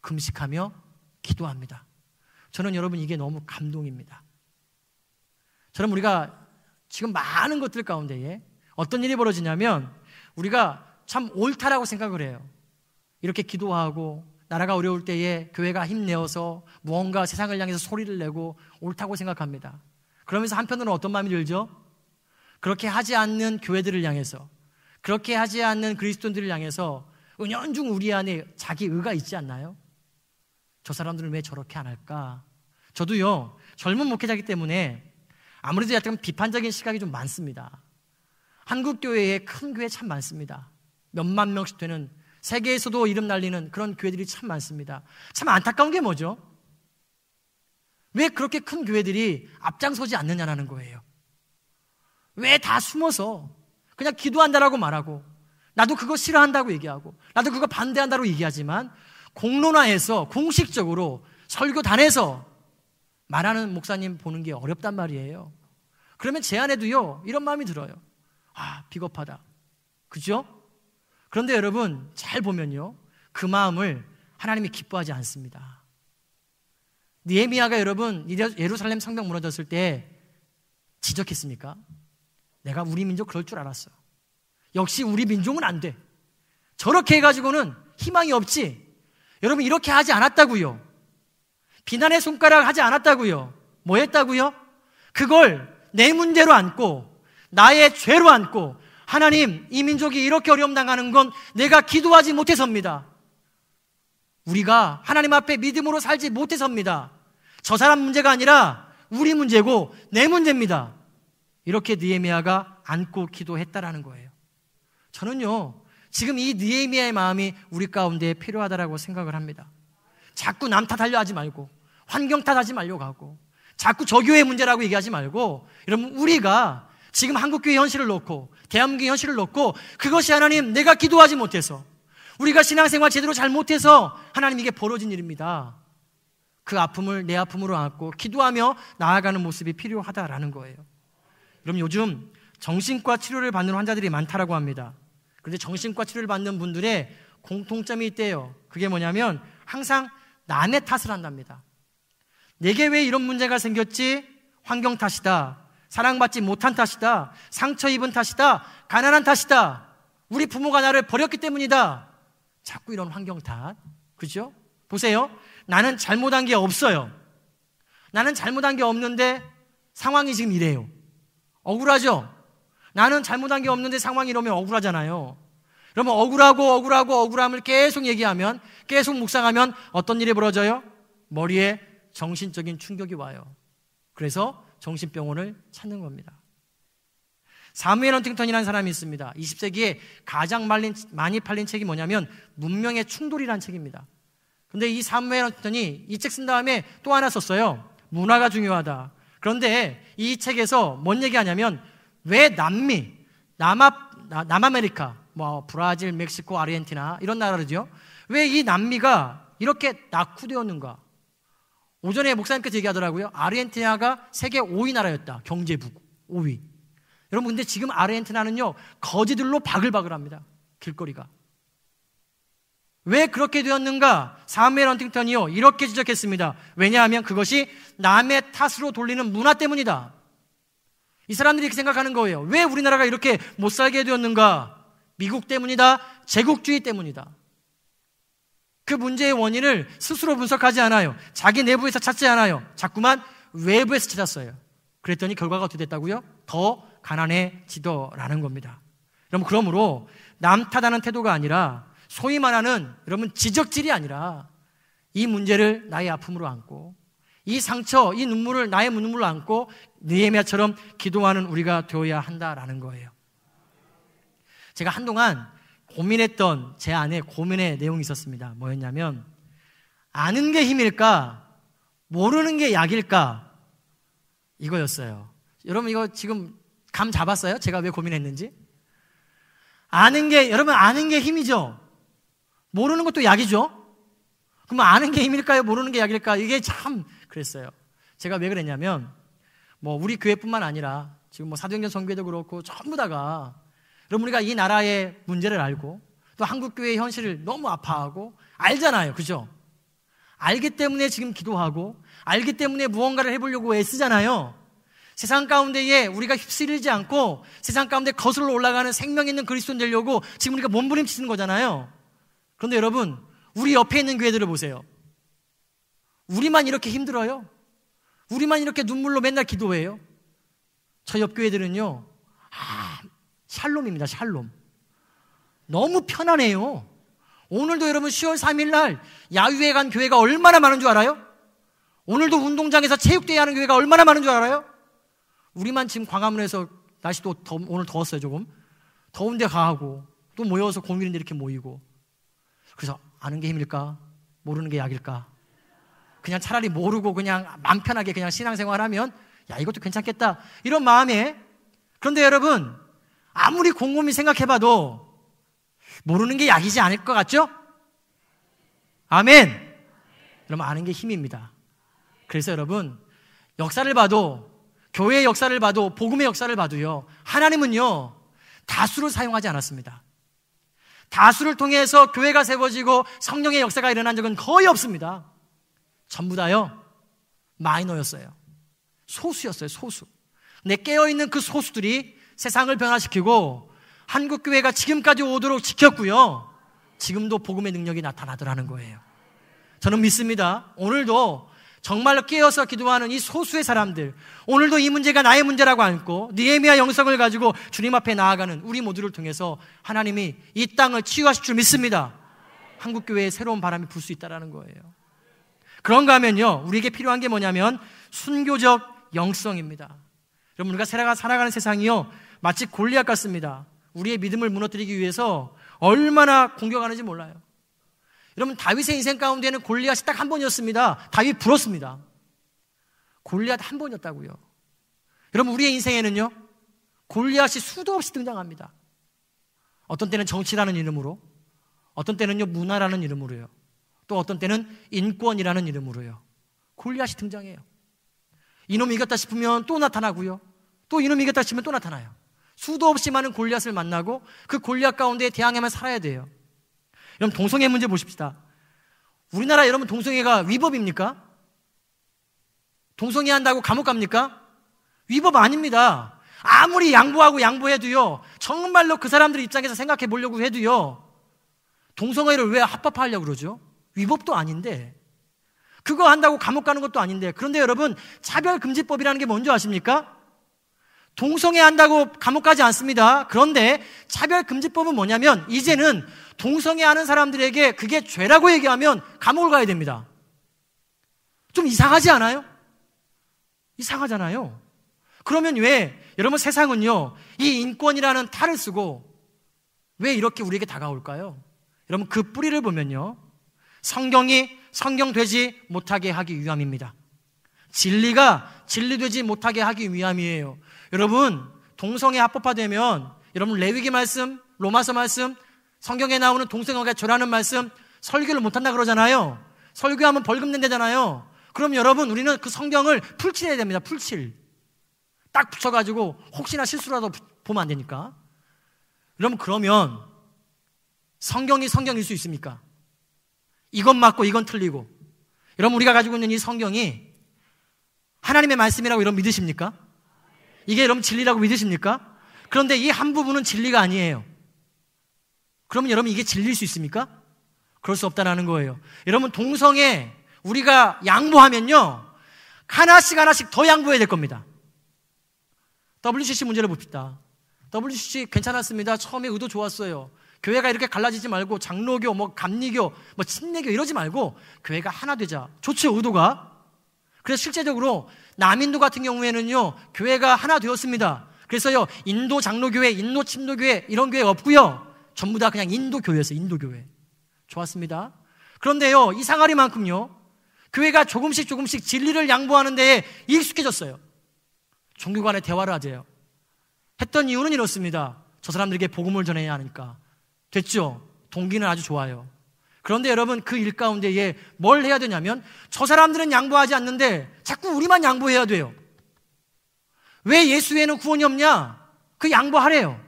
금식하며 기도합니다. 저는 여러분 이게 너무 감동입니다. 저는 우리가 지금 많은 것들 가운데에 어떤 일이 벌어지냐면 우리가 참 옳다라고 생각을 해요. 이렇게 기도하고 나라가 어려울 때에 교회가 힘내어서 무언가 세상을 향해서 소리를 내고 옳다고 생각합니다. 그러면서 한편으로는 어떤 마음이 들죠? 그렇게 하지 않는 교회들을 향해서 그렇게 하지 않는 그리스도인들을 향해서 은연중 우리 안에 자기 의가 있지 않나요? 저 사람들은 왜 저렇게 안 할까? 저도요, 젊은 목회자기 때문에 아무래도 약간 비판적인 시각이 좀 많습니다. 한국 교회에 큰 교회 참 많습니다. 몇만 명씩 되는 세계에서도 이름 날리는 그런 교회들이 참 많습니다. 참 안타까운 게 뭐죠? 왜 그렇게 큰 교회들이 앞장서지 않느냐라는 거예요. 왜 다 숨어서 그냥 기도한다라고 말하고 나도 그거 싫어한다고 얘기하고 나도 그거 반대한다고 얘기하지만 공론화해서 공식적으로 설교단에서 말하는 목사님 보는 게 어렵단 말이에요. 그러면 제 안에도요 이런 마음이 들어요. 아 비겁하다. 그죠? 그런데 여러분 잘 보면요 그 마음을 하나님이 기뻐하지 않습니다. 니에미아가 여러분 예루살렘 성벽 무너졌을 때 지적했습니까? 내가 우리 민족 그럴 줄 알았어. 역시 우리 민족은 안 돼. 저렇게 해가지고는 희망이 없지. 여러분 이렇게 하지 않았다고요. 비난의 손가락 하지 않았다고요. 뭐 했다고요? 그걸 내 문제로 안고 나의 죄로 안고 하나님 이 민족이 이렇게 어려움 당하는 건 내가 기도하지 못해서입니다. 우리가 하나님 앞에 믿음으로 살지 못해서입니다. 저 사람 문제가 아니라 우리 문제고 내 문제입니다. 이렇게 느에미아가 안고 기도했다라는 거예요. 저는요, 지금 이 느에미아의 마음이 우리 가운데 필요하다라고 생각을 합니다. 자꾸 남 탓하려 하지 말고, 환경 탓하지 말려고 하고, 자꾸 저 교회 문제라고 얘기하지 말고, 여러분, 우리가 지금 한국교회 현실을 놓고, 대한민국 현실을 놓고, 그것이 하나님 내가 기도하지 못해서, 우리가 신앙생활 제대로 잘 못해서 하나님 이게 벌어진 일입니다. 그 아픔을 내 아픔으로 안고 기도하며 나아가는 모습이 필요하다라는 거예요. 여러분 요즘 정신과 치료를 받는 환자들이 많다라고 합니다. 그런데 정신과 치료를 받는 분들의 공통점이 있대요. 그게 뭐냐면 항상 남의 탓을 한답니다. 내게 왜 이런 문제가 생겼지? 환경 탓이다. 사랑받지 못한 탓이다. 상처 입은 탓이다. 가난한 탓이다. 우리 부모가 나를 버렸기 때문이다. 자꾸 이런 환경 탓. 그죠? 보세요. 나는 잘못한 게 없어요. 나는 잘못한 게 없는데 상황이 지금 이래요. 억울하죠? 나는 잘못한 게 없는데 상황이 이러면 억울하잖아요. 그러면 억울하고 억울하고 억울함을 계속 얘기하면 계속 묵상하면 어떤 일이 벌어져요? 머리에 정신적인 충격이 와요. 그래서 정신병원을 찾는 겁니다. 사무엘 헌팅턴이라는 사람이 있습니다. 20세기에 가장 많이 팔린 책이 뭐냐면 문명의 충돌이라는 책입니다. 근데 이 사무엘 헌턴이 이 책 쓴 다음에 또 하나 썼어요. 문화가 중요하다. 그런데 이 책에서 뭔 얘기하냐면 왜 남미, 남아, 남아메리카, 뭐 브라질, 멕시코, 아르헨티나 이런 나라들이죠. 왜 이 남미가 이렇게 낙후되었는가? 오전에 목사님께서 얘기하더라고요. 아르헨티나가 세계 5위 나라였다. 경제부 5위. 여러분 근데 지금 아르헨티나는요 거지들로 바글바글합니다. 길거리가. 왜 그렇게 되었는가? 사무엘 헌팅턴이요. 이렇게 지적했습니다. 왜냐하면 그것이 남의 탓으로 돌리는 문화 때문이다. 이 사람들이 이렇게 생각하는 거예요. 왜 우리나라가 이렇게 못 살게 되었는가? 미국 때문이다. 제국주의 때문이다. 그 문제의 원인을 스스로 분석하지 않아요. 자기 내부에서 찾지 않아요. 자꾸만 외부에서 찾았어요. 그랬더니 결과가 어떻게 됐다고요? 더 가난해지더라는 겁니다. 여러분, 그러므로 남 탓하는 태도가 아니라 소위 말하는 여러분 지적질이 아니라 이 문제를 나의 아픔으로 안고 이 상처, 이 눈물을 나의 눈물로 안고 느헤미야처럼 기도하는 우리가 되어야 한다라는 거예요. 제가 한동안 고민했던 제 안에 고민의 내용이 있었습니다. 뭐였냐면 아는 게 힘일까? 모르는 게 약일까? 이거였어요. 여러분 이거 지금 감 잡았어요? 제가 왜 고민했는지? 아는 게, 여러분 아는 게 힘이죠? 모르는 것도 약이죠? 그럼 아는 게 힘일까요? 모르는 게 약일까? 이게 참 그랬어요. 제가 왜 그랬냐면, 뭐 우리 교회뿐만 아니라 지금 뭐 사도행전 성교회도 그렇고 전부 다가 여러분 우리가 이 나라의 문제를 알고 또 한국 교회의 현실을 너무 아파하고 알잖아요. 그죠? 알기 때문에 지금 기도하고 알기 때문에 무언가를 해 보려고 애쓰잖아요. 세상 가운데에 우리가 휩쓸리지 않고 세상 가운데 거슬러 올라가는 생명 있는 그리스도인 되려고 지금 우리가 몸부림치는 거잖아요. 그런데 여러분, 우리 옆에 있는 교회들을 보세요. 우리만 이렇게 힘들어요? 우리만 이렇게 눈물로 맨날 기도해요? 저 옆 교회들은요, 아, 샬롬입니다, 샬롬. 너무 편안해요. 오늘도 여러분 10월 3일 날 야유회 간 교회가 얼마나 많은 줄 알아요? 오늘도 운동장에서 체육대회 하는 교회가 얼마나 많은 줄 알아요? 우리만 지금 광화문에서 날씨도 더, 오늘 더웠어요, 조금. 더운데 가고 또 모여서 공휴일인데 이렇게 모이고. 그래서 아는 게 힘일까? 모르는 게 약일까? 그냥 차라리 모르고 그냥 맘 편하게 그냥 신앙생활 하면 야, 이것도 괜찮겠다. 이런 마음에 그런데 여러분, 아무리 곰곰이 생각해봐도 모르는 게 약이지 않을 것 같죠? 아멘! 여러분, 아는 게 힘입니다. 그래서 여러분, 역사를 봐도, 교회의 역사를 봐도, 복음의 역사를 봐도요, 하나님은요, 다수를 사용하지 않았습니다. 다수를 통해서 교회가 세워지고 성령의 역사가 일어난 적은 거의 없습니다. 전부 다요, 마이너였어요. 소수였어요, 소수. 내 깨어있는 그 소수들이 세상을 변화시키고 한국 교회가 지금까지 오도록 지켰고요. 지금도 복음의 능력이 나타나더라는 거예요. 저는 믿습니다. 오늘도 정말로 깨어서 기도하는 이 소수의 사람들, 오늘도 이 문제가 나의 문제라고 안고 니에미아 영성을 가지고 주님 앞에 나아가는 우리 모두를 통해서 하나님이 이 땅을 치유하실 줄 믿습니다. 한국 교회에 새로운 바람이 불 수 있다는 거예요. 그런가 하면요, 우리에게 필요한 게 뭐냐면 순교적 영성입니다. 여러분, 우리가 살아가는 세상이요, 마치 골리앗 같습니다. 우리의 믿음을 무너뜨리기 위해서 얼마나 공격하는지 몰라요. 여러분 다윗의 인생 가운데는 골리앗이 딱 한 번이었습니다. 다윗 불었습니다. 골리앗 한 번이었다고요. 여러분 우리의 인생에는요. 골리앗이 수도 없이 등장합니다. 어떤 때는 정치라는 이름으로, 어떤 때는요 문화라는 이름으로요. 또 어떤 때는 인권이라는 이름으로요. 골리앗이 등장해요. 이놈이 이겼다 싶으면 또 나타나고요. 또 이놈이 이겼다 싶으면 또 나타나요. 수도 없이 많은 골리앗을 만나고 그 골리앗 가운데 대항하며 살아야 돼요. 여러분 동성애 문제 보십시다. 우리나라 여러분 동성애가 위법입니까? 동성애 한다고 감옥 갑니까? 위법 아닙니다. 아무리 양보하고 양보해도요. 정말로 그 사람들 입장에서 생각해 보려고 해도요. 동성애를 왜 합법화하려고 그러죠? 위법도 아닌데. 그거 한다고 감옥 가는 것도 아닌데. 그런데 여러분, 차별금지법이라는 게 뭔지 아십니까? 동성애 한다고 감옥 가지 않습니다. 그런데 차별금지법은 뭐냐면 이제는 동성애 하는 사람들에게 그게 죄라고 얘기하면 감옥을 가야 됩니다. 좀 이상하지 않아요? 이상하잖아요. 그러면 왜 여러분 세상은요 이 인권이라는 탈을 쓰고 왜 이렇게 우리에게 다가올까요? 여러분 그 뿌리를 보면요 성경이 성경되지 못하게 하기 위함입니다. 진리가 진리되지 못하게 하기 위함이에요. 여러분, 동성애 합법화되면 여러분 레위기 말씀, 로마서 말씀, 성경에 나오는 동성애가 죄라는 말씀 설교를 못한다 그러잖아요. 설교하면 벌금 낸다잖아요. 그럼 여러분 우리는 그 성경을 풀칠해야 됩니다. 풀칠. 딱 붙여가지고 혹시나 실수라도 보면 안 되니까. 여러분 그러면 성경이 성경일 수 있습니까? 이건 맞고 이건 틀리고. 여러분 우리가 가지고 있는 이 성경이 하나님의 말씀이라고 여러분 믿으십니까? 이게 여러분 진리라고 믿으십니까? 그런데 이 한 부분은 진리가 아니에요. 그러면 여러분 이게 진리일 수 있습니까? 그럴 수 없다라는 거예요. 여러분 동성애 우리가 양보하면요. 하나씩 하나씩 더 양보해야 될 겁니다. WCC 문제를 봅시다. WCC 괜찮았습니다. 처음에 의도 좋았어요. 교회가 이렇게 갈라지지 말고 장로교, 뭐 감리교, 뭐 친례교 이러지 말고 교회가 하나 되자. 좋죠, 의도가. 그래서 실제적으로 남인도 같은 경우에는요, 교회가 하나 되었습니다. 그래서요, 인도 장로교회, 인도 침도교회, 이런 교회 없고요. 전부 다 그냥 인도교회였어요, 인도교회. 좋았습니다. 그런데요, 이 상아리만큼요, 교회가 조금씩 조금씩 진리를 양보하는 데에 익숙해졌어요. 종교 간에 대화를 하재요. 했던 이유는 이렇습니다. 저 사람들에게 복음을 전해야 하니까. 됐죠? 동기는 아주 좋아요. 그런데 여러분 그 일 가운데에 뭘 해야 되냐면 저 사람들은 양보하지 않는데 자꾸 우리만 양보해야 돼요. 왜 예수 에는 구원이 없냐? 그 양보하래요.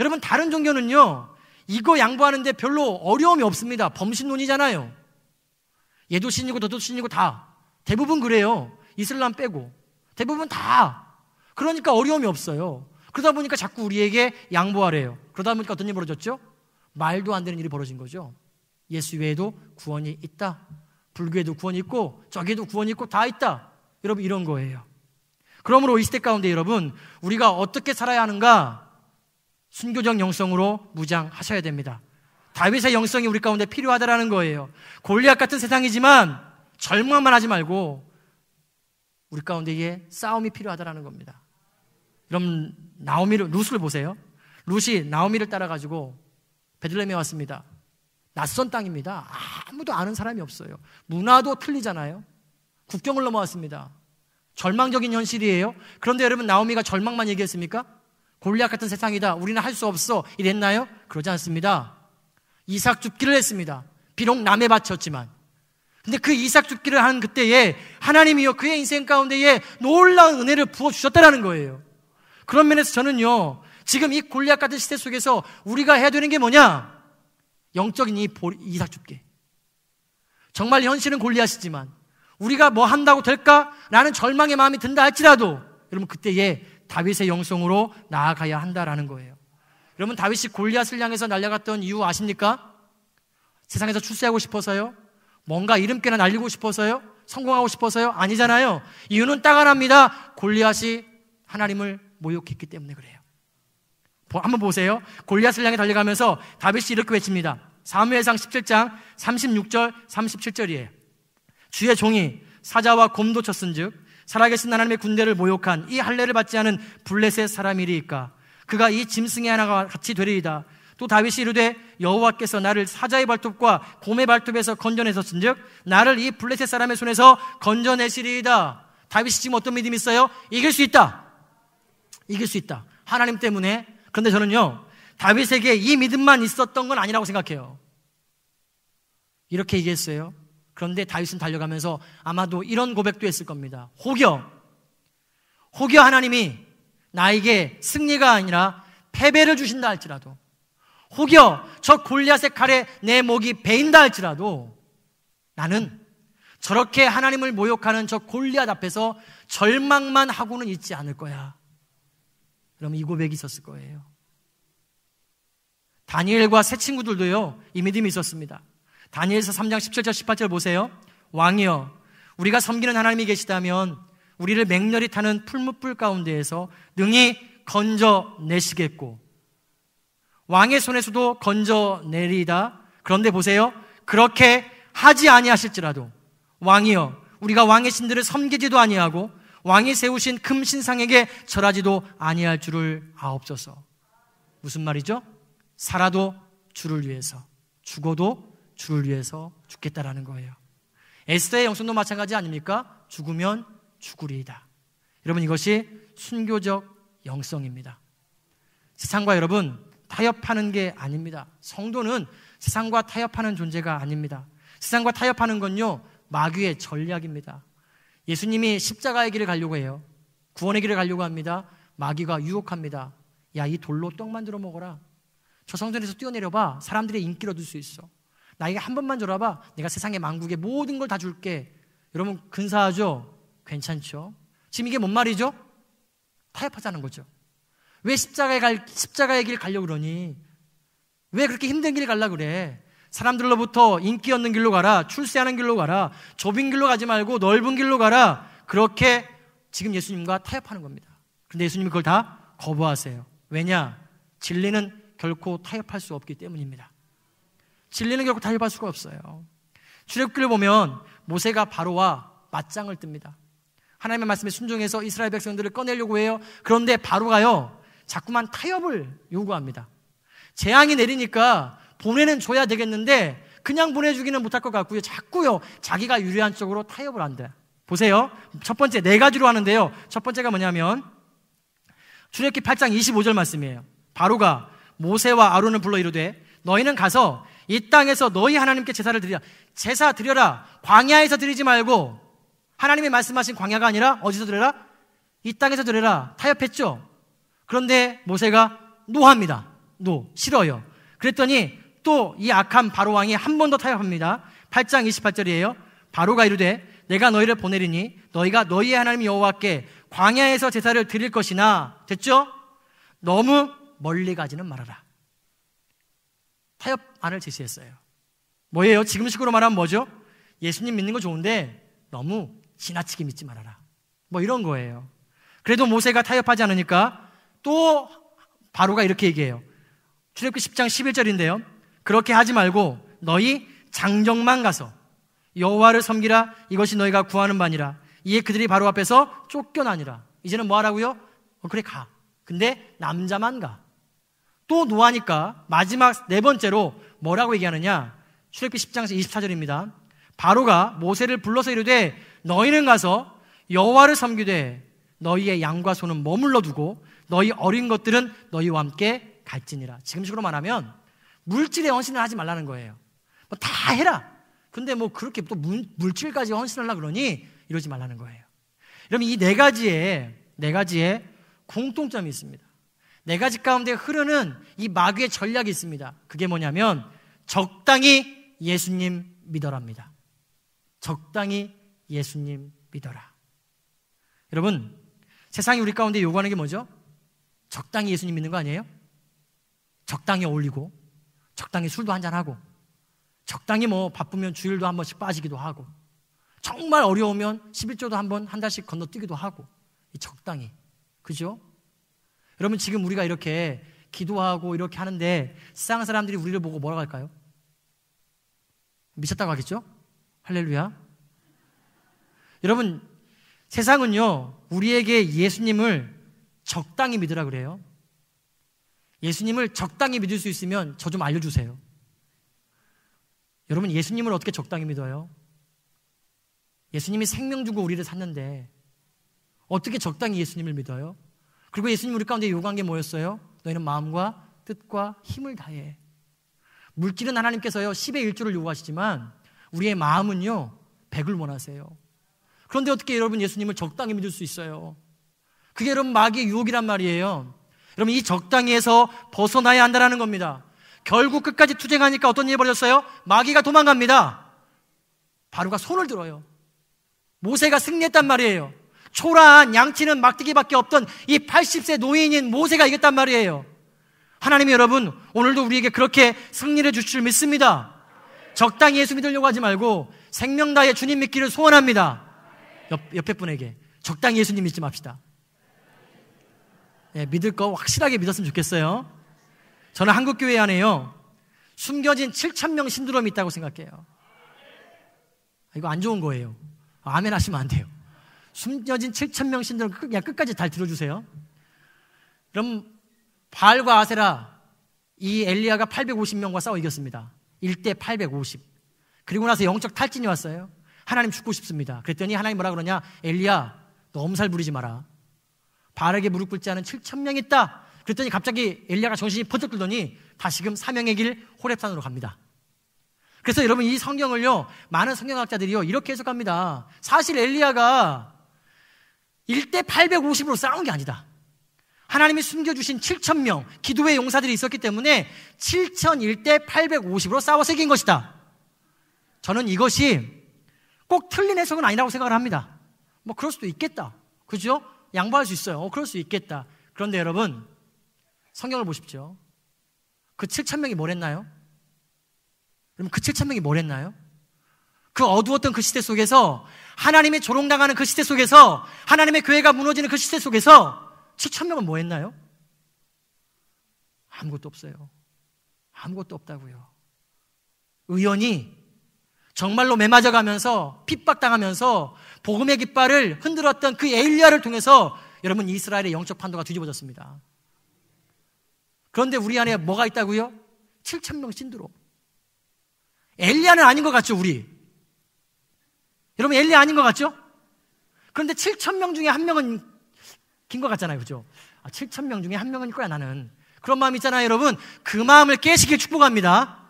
여러분 다른 종교는요. 이거 양보하는데 별로 어려움이 없습니다. 범신론이잖아요. 얘도 신이고 너도 신이고 다. 대부분 그래요. 이슬람 빼고. 대부분 다. 그러니까 어려움이 없어요. 그러다 보니까 자꾸 우리에게 양보하래요. 그러다 보니까 어떤 일이 벌어졌죠? 말도 안 되는 일이 벌어진 거죠. 예수 외에도 구원이 있다. 불교에도 구원이 있고, 저기에도 구원이 있고, 다 있다. 여러분, 이런 거예요. 그러므로 이 시대 가운데 여러분, 우리가 어떻게 살아야 하는가? 순교적 영성으로 무장하셔야 됩니다. 다윗의 영성이 우리 가운데 필요하다라는 거예요. 골리앗 같은 세상이지만 절망만 하지 말고 우리 가운데에 싸움이 필요하다라는 겁니다. 그럼 나오미를 룻을 보세요. 룻이 나오미를 따라 가지고 베들레헴에 왔습니다. 낯선 땅입니다. 아무도 아는 사람이 없어요. 문화도 틀리잖아요. 국경을 넘어왔습니다. 절망적인 현실이에요. 그런데 여러분 나오미가 절망만 얘기했습니까? 골리앗 같은 세상이다. 우리는 할 수 없어. 이랬나요? 그러지 않습니다. 이삭 죽기를 했습니다. 비록 남의 밭이었지만. 근데 그 이삭 죽기를 한 그때에 하나님이요 그의 인생 가운데에 놀라운 은혜를 부어 주셨다라는 거예요. 그런 면에서 저는요 지금 이 골리앗 같은 시대 속에서 우리가 해야 되는 게 뭐냐? 영적인 이 이삭 죽기. 정말 현실은 골리앗이지만 우리가 뭐 한다고 될까? 라는 절망의 마음이 든다 할지라도 여러분 그때에 다윗의 영성으로 나아가야 한다라는 거예요. 여러분 다윗이 골리앗을 향해서 날려갔던 이유 아십니까? 세상에서 출세하고 싶어서요? 뭔가 이름께나 날리고 싶어서요? 성공하고 싶어서요? 아니잖아요. 이유는 딱 하나입니다. 골리앗이 하나님을 모욕했기 때문에 그래요. 한번 보세요. 골리앗을 향해 달려가면서 다윗이 이렇게 외칩니다. 사무엘상 17장 36절 37절이에요. 주의 종이 사자와 곰도 쳤은즉 살아계신 하나님의 군대를 모욕한 이 할례를 받지 않은 블레셋 사람이리까 그가 이 짐승의 하나가 같이 되리이다. 또 다윗이 이르되 여호와께서 나를 사자의 발톱과 곰의 발톱에서 건져내셨은즉 나를 이 블레셋 사람의 손에서 건져내시리이다. 다윗이 지금 어떤 믿음이 있어요? 이길 수 있다. 이길 수 있다. 하나님 때문에. 그런데 저는요, 다윗에게 이 믿음만 있었던 건 아니라고 생각해요. 이렇게 얘기했어요. 그런데 다윗은 달려가면서 아마도 이런 고백도 했을 겁니다. 혹여, 혹여 하나님이 나에게 승리가 아니라 패배를 주신다 할지라도, 혹여 저 골리앗의 칼에 내 목이 베인다 할지라도 나는 저렇게 하나님을 모욕하는 저 골리앗 앞에서 절망만 하고는 있지 않을 거야. 그럼 이 고백이 있었을 거예요. 다니엘과 새 친구들도요, 이 믿음이 있었습니다. 다니엘서 3장 17절 18절 보세요. 왕이여 우리가 섬기는 하나님이 계시다면 우리를 맹렬히 타는 풀무불 가운데에서 능히 건져 내시겠고 왕의 손에서도 건져 내리다. 그런데 보세요. 그렇게 하지 아니하실지라도 왕이여 우리가 왕의 신들을 섬기지도 아니하고 왕이 세우신 금 신상에게 절하지도 아니할 줄을 아옵소서. 무슨 말이죠? 살아도 주를 위해서, 죽어도 주를 위해서 죽겠다라는 거예요. 에스더의 영성도 마찬가지 아닙니까? 죽으면 죽으리이다. 여러분 이것이 순교적 영성입니다. 세상과 여러분 타협하는 게 아닙니다. 성도는 세상과 타협하는 존재가 아닙니다. 세상과 타협하는 건요 마귀의 전략입니다. 예수님이 십자가의 길을 가려고 해요. 구원의 길을 가려고 합니다. 마귀가 유혹합니다. 야, 이 돌로 떡 만들어 먹어라. 저 성전에서 뛰어내려봐. 사람들의 인기를 얻을 수 있어. 나에게 한 번만 줘라봐. 내가 세상의 망국의 모든 걸 다 줄게. 여러분 근사하죠? 괜찮죠? 지금 이게 뭔 말이죠? 타협하자는 거죠. 왜 십자가에 갈, 십자가의 길 가려고 그러니? 왜 그렇게 힘든 길 가려고 그래? 사람들로부터 인기 얻는 길로 가라. 출세하는 길로 가라. 좁은 길로 가지 말고 넓은 길로 가라. 그렇게 지금 예수님과 타협하는 겁니다. 근데 예수님이 그걸 다 거부하세요. 왜냐? 진리는 결코 타협할 수 없기 때문입니다. 진리는 결국 타협할 수가 없어요. 출애굽기를 보면 모세가 바로와 맞짱을 뜹니다. 하나님의 말씀에 순종해서 이스라엘 백성들을 꺼내려고 해요. 그런데 바로가요. 자꾸만 타협을 요구합니다. 재앙이 내리니까 보내는 줘야 되겠는데 그냥 보내주기는 못할 것 같고요. 자꾸요. 자기가 유리한 쪽으로 타협을 한대. 보세요. 첫 번째 네 가지로 하는데요. 첫 번째가 뭐냐면 출애굽기 8장 25절 말씀이에요. 바로가 모세와 아론을 불러 이르되 너희는 가서 이 땅에서 너희 하나님께 제사를 드리라. 제사 드려라. 광야에서 드리지 말고 하나님이 말씀하신 광야가 아니라 어디서 드려라? 이 땅에서 드려라. 타협했죠. 그런데 모세가 no합니다. No 싫어요. 그랬더니 또 이 악한 바로 왕이 한 번 더 타협합니다. 8장 28절이에요. 바로가 이르되 내가 너희를 보내리니 너희가 너희의 하나님 여호와께 광야에서 제사를 드릴 것이나 됐죠? 너무 멀리 가지는 말아라. 타협안을 제시했어요. 뭐예요? 지금 식으로 말하면 뭐죠? 예수님 믿는 거 좋은데 너무 지나치게 믿지 말아라. 뭐 이런 거예요. 그래도 모세가 타협하지 않으니까 또 바로가 이렇게 얘기해요. 출애굽기 10장 11절인데요. 그렇게 하지 말고 너희 장정만 가서 여호와를 섬기라 이것이 너희가 구하는 바니라. 이에 그들이 바로 앞에서 쫓겨나니라. 이제는 뭐 하라고요? 어, 그래 가. 근데 남자만 가. 또 노하니까 마지막 네 번째로 뭐라고 얘기하느냐? 출애굽기 10장 24절입니다. 바로가 모세를 불러서 이르되 너희는 가서 여호와를 섬기되 너희의 양과 소는 머물러 두고 너희 어린 것들은 너희와 함께 갈지니라. 지금식으로 말하면 물질에 헌신을 하지 말라는 거예요. 뭐 다 해라. 근데 뭐 그렇게 또 물질까지 헌신하려 그러니 이러지 말라는 거예요. 여러분 이네 가지에 네 가지에 공통점이 있습니다. 네 가지 가운데 흐르는 이 마귀의 전략이 있습니다. 그게 뭐냐면 적당히 예수님 믿어랍니다. 적당히 예수님 믿어라. 여러분, 세상이 우리 가운데 요구하는 게 뭐죠? 적당히 예수님 믿는 거 아니에요? 적당히 어울리고, 적당히 술도 한잔하고, 적당히 뭐 바쁘면 주일도 한 번씩 빠지기도 하고, 정말 어려우면 11조도 한 번, 한 달씩 건너뛰기도 하고, 적당히. 그죠? 여러분 지금 우리가 이렇게 기도하고 이렇게 하는데 세상 사람들이 우리를 보고 뭐라고 할까요? 미쳤다고 하겠죠? 할렐루야. 여러분 세상은요 우리에게 예수님을 적당히 믿으라 그래요. 예수님을 적당히 믿을 수 있으면 저 좀 알려주세요. 여러분 예수님을 어떻게 적당히 믿어요? 예수님이 생명 주고 우리를 샀는데 어떻게 적당히 예수님을 믿어요? 그리고 예수님 우리 가운데 요구한 게 뭐였어요? 너희는 마음과 뜻과 힘을 다해. 물질은 하나님께서요, 10의 1조를 요구하시지만, 우리의 마음은요, 100을 원하세요. 그런데 어떻게 여러분 예수님을 적당히 믿을 수 있어요? 그게 여러분 마귀의 유혹이란 말이에요. 여러분 이 적당히에서 벗어나야 한다는 겁니다. 결국 끝까지 투쟁하니까 어떤 일이 벌어졌어요? 마귀가 도망갑니다. 바로가 손을 들어요. 모세가 승리했단 말이에요. 초라한 양치는 막대기밖에 없던 이 80세 노인인 모세가 이겼단 말이에요. 하나님이 여러분, 오늘도 우리에게 그렇게 승리를 주실 줄 믿습니다. 적당히 예수 믿으려고 하지 말고 생명 다해 주님 믿기를 소원합니다. 옆, 옆에 분에게 적당히 예수님 믿지 맙시다. 네, 믿을 거 확실하게 믿었으면 좋겠어요. 저는 한국 교회 안에요. 숨겨진 7천 명 신드롬이 있다고 생각해요. 이거 안 좋은 거예요. 아멘 하시면 안 돼요. 숨겨진 7천 명 신들을 그냥 끝까지 잘 들어주세요. 그럼 바알과 아세라 이 엘리야가 850명과 싸워 이겼습니다. 1대 850. 그리고 나서 영적 탈진이 왔어요. 하나님 죽고 싶습니다. 그랬더니 하나님 뭐라 그러냐? 엘리야, 너 엄살 부리지 마라. 바알에게 무릎 꿇지 않은 7천 명 있다. 그랬더니 갑자기 엘리야가 정신이 번쩍 들더니 다시금 사명의 길 호랩산으로 갑니다. 그래서 여러분 이 성경을요 많은 성경학자들이요 이렇게 해석합니다. 사실 엘리야가 1대 850으로 싸운 게 아니다. 하나님이 숨겨주신 7천 명 기도의 용사들이 있었기 때문에 7천일대 850으로 싸워서 이긴 것이다. 저는 이것이 꼭 틀린 해석은 아니라고 생각을 합니다. 뭐 그럴 수도 있겠다. 그죠? 양보할 수 있어요. 어, 그럴 수 있겠다. 그런데 여러분, 성경을 보십시오. 그 7천명이 뭘 했나요? 여러분, 그 7천명이 뭘 했나요? 그 어두웠던 그 시대 속에서 하나님의 조롱당하는 그 시대 속에서 하나님의 교회가 무너지는 그 시대 속에서 7천 명은 뭐 했나요? 아무것도 없어요. 아무것도 없다고요. 의원이 정말로 매맞아 가면서 핍박당하면서 복음의 깃발을 흔들었던 그 에일리아를 통해서 여러분 이스라엘의 영적 판도가 뒤집어졌습니다. 그런데 우리 안에 뭐가 있다고요? 7천 명 신드로. 엘리야는 아닌 것 같죠, 우리? 여러분 엘리야 아닌 것 같죠? 그런데 7천 명 중에 한 명은 긴 것 같잖아요. 그죠? 아, 7천 명 중에 한 명은 거야, 나는. 그런 마음 있잖아요, 여러분. 그 마음을 깨시길 축복합니다.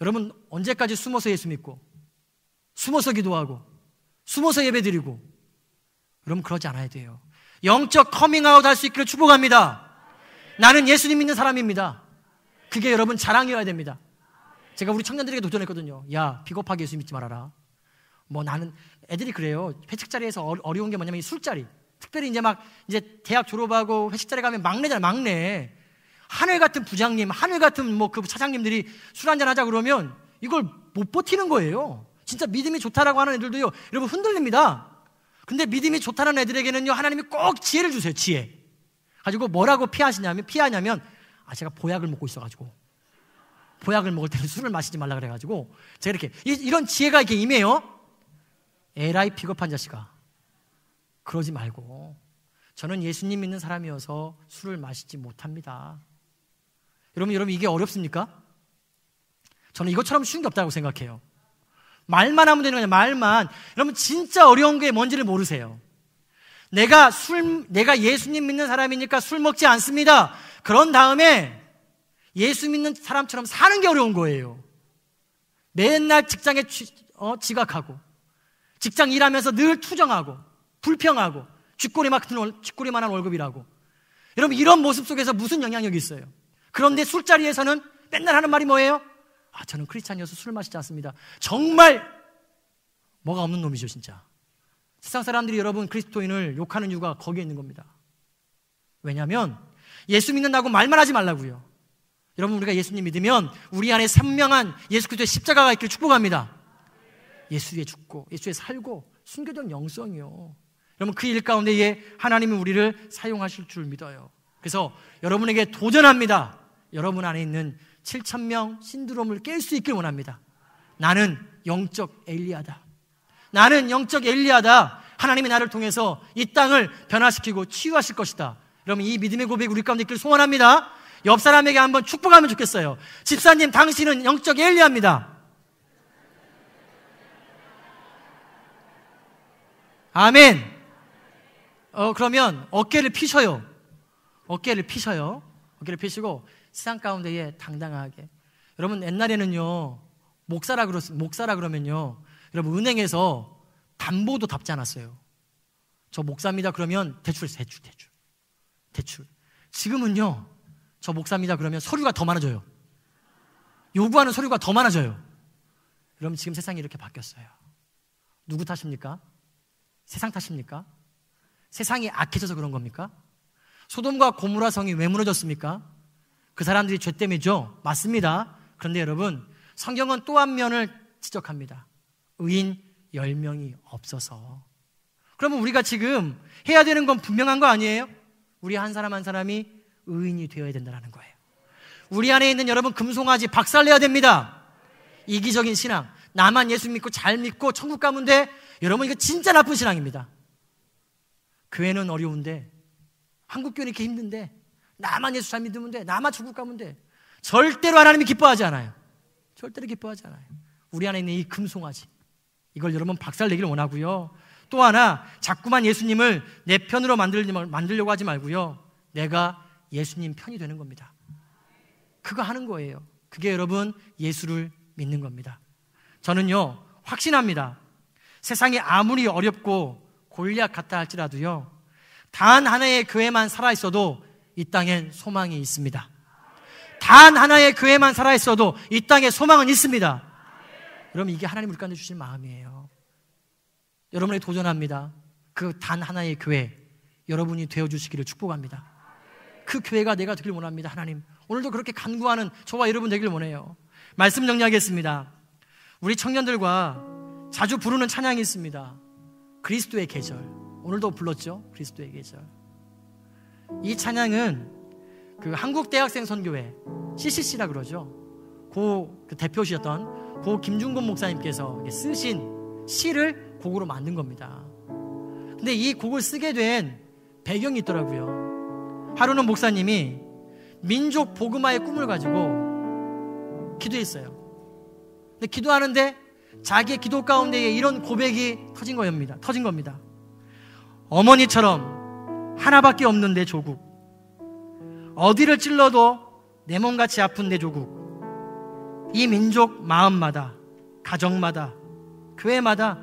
여러분, 언제까지 숨어서 예수 믿고, 숨어서 기도하고, 숨어서 예배 드리고, 여러분, 그러지 않아야 돼요. 영적 커밍아웃 할 수 있기를 축복합니다. 나는 예수님 믿는 사람입니다. 그게 여러분 자랑이어야 됩니다. 제가 우리 청년들에게 도전했거든요. 야, 비겁하게 예수 믿지 말아라. 뭐 나는 애들이 그래요. 회식 자리에서 어려운 게 뭐냐면 이 술자리. 특별히 이제 막 이제 대학 졸업하고 회식 자리 가면 막내잖아, 막내. 하늘 같은 부장님, 하늘 같은 뭐그 차장님들이 술 한잔 하자 그러면 이걸 못 버티는 거예요. 진짜 믿음이 좋다라고 하는 애들도요, 여러분 흔들립니다. 근데 믿음이 좋다는 애들에게는요, 하나님이 꼭 지혜를 주세요, 지혜. 가지고 뭐라고 피하시냐면, 피하냐면, 아, 제가 보약을 먹고 있어가지고. 보약을 먹을 때는 술을 마시지 말라 그래가지고, 제가 이렇게, 이, 런 지혜가 이렇게 임해요? 에라이 비겁한 자식아. 그러지 말고. 저는 예수님 믿는 사람이어서 술을 마시지 못합니다. 여러분, 여러분, 이게 어렵습니까? 저는 이것처럼 쉬운 게 없다고 생각해요. 말만 하면 되는 거냐, 말만. 여러분, 진짜 어려운 게 뭔지를 모르세요. 내가 술, 내가 예수님 믿는 사람이니까 술 먹지 않습니다. 그런 다음에 예수 믿는 사람처럼 사는 게 어려운 거예요. 맨날 직장에 쥐, 어, 지각하고, 직장 일하면서 늘 투정하고, 불평하고, 쥐꼬리 같은, 쥐꼬리만한 월급이라고. 여러분, 이런 모습 속에서 무슨 영향력이 있어요? 그런데 술자리에서는 맨날 하는 말이 뭐예요? 아, 저는 크리스찬이어서 술 마시지 않습니다. 정말 뭐가 없는 놈이죠, 진짜. 세상 사람들이 여러분 그리스도인을 욕하는 이유가 거기에 있는 겁니다. 왜냐하면 예수 믿는다고 말만 하지 말라고요. 여러분 우리가 예수님 믿으면 우리 안에 선명한 예수 그리스도의 십자가가 있기를 축복합니다. 예수에 죽고 예수에 살고 순교적 영성이요. 여러분 그 일 가운데에 하나님이 우리를 사용하실 줄 믿어요. 그래서 여러분에게 도전합니다. 여러분 안에 있는 7천 명 신드롬을 깰 수 있길 원합니다. 나는 영적 엘리야다. 나는 영적 엘리야다. 하나님이 나를 통해서 이 땅을 변화시키고 치유하실 것이다. 여러분 이 믿음의 고백 우리 가운데 있길 소원합니다. 옆 사람에게 한번 축복하면 좋겠어요. 집사님 당신은 영적 엘리야입니다. 아멘. 어 그러면 어깨를 피셔요. 어깨를 피셔요. 어깨를 피시고 세상 가운데에 당당하게. 여러분 옛날에는요 목사라 그러 목사라 그러면요 여러분 은행에서 담보도 답지 않았어요. 저 목사입니다 그러면 대출 대출 대출 대출. 지금은요 저 목사입니다 그러면 서류가 더 많아져요. 요구하는 서류가 더 많아져요. 그럼 지금 세상이 이렇게 바뀌었어요. 누구 탓입니까? 세상 탓입니까? 세상이 악해져서 그런 겁니까? 소돔과 고무라 성이 왜 무너졌습니까? 그 사람들이 죄 때문이죠. 맞습니다. 그런데 여러분, 성경은 또 한 면을 지적합니다. 의인 10명이 없어서. 그러면 우리가 지금 해야 되는 건 분명한 거 아니에요? 우리 한 사람 한 사람이 의인이 되어야 된다는 거예요. 우리 안에 있는 여러분 금송아지 박살내야 됩니다. 이기적인 신앙. 나만 예수 믿고 잘 믿고 천국 가면 돼. 여러분 이거 진짜 나쁜 신앙입니다. 교회는 어려운데 한국 교회 이렇게 힘든데 나만 예수 잘 믿으면 돼. 나만 천국 가면 돼. 절대로 하나님이 기뻐하지 않아요. 절대로 기뻐하지 않아요. 우리 안에 있는 이 금송아지. 이걸 여러분 박살 내기를 원하고요. 또 하나, 자꾸만 예수님을 내 편으로 만들려고 하지 말고요. 내가 예수님 편이 되는 겁니다. 그거 하는 거예요. 그게 여러분 예수를 믿는 겁니다. 저는요, 확신합니다. 세상이 아무리 어렵고 골리앗 같다 할지라도요, 단 하나의 교회만 살아있어도 이 땅엔 소망이 있습니다. 단 하나의 교회만 살아있어도 이 땅에 소망은 있습니다. 여러분, 이게 하나님 가운데 주신 마음이에요. 여러분에게 도전합니다. 그 단 하나의 교회, 여러분이 되어주시기를 축복합니다. 그 교회가 내가 되길 원합니다. 하나님. 오늘도 그렇게 간구하는 저와 여러분 되길 원해요. 말씀 정리하겠습니다. 우리 청년들과 자주 부르는 찬양이 있습니다. 그리스도의 계절. 오늘도 불렀죠? 그리스도의 계절. 이 찬양은 그 한국 대학생 선교회 CCC라 그러죠. 고 그 대표시였던 고 김중곤 목사님께서 쓰신 시를 곡으로 만든 겁니다. 근데 이 곡을 쓰게 된 배경이 있더라고요. 하루는 목사님이 민족 복음화의 꿈을 가지고 기도했어요. 근데 기도하는데 자기의 기도 가운데에 이런 고백이 터진 겁니다. 터진 겁니다. 어머니처럼 하나밖에 없는 내 조국. 어디를 찔러도 내 몸같이 아픈 내 조국. 이 민족 마음마다, 가정마다, 교회마다,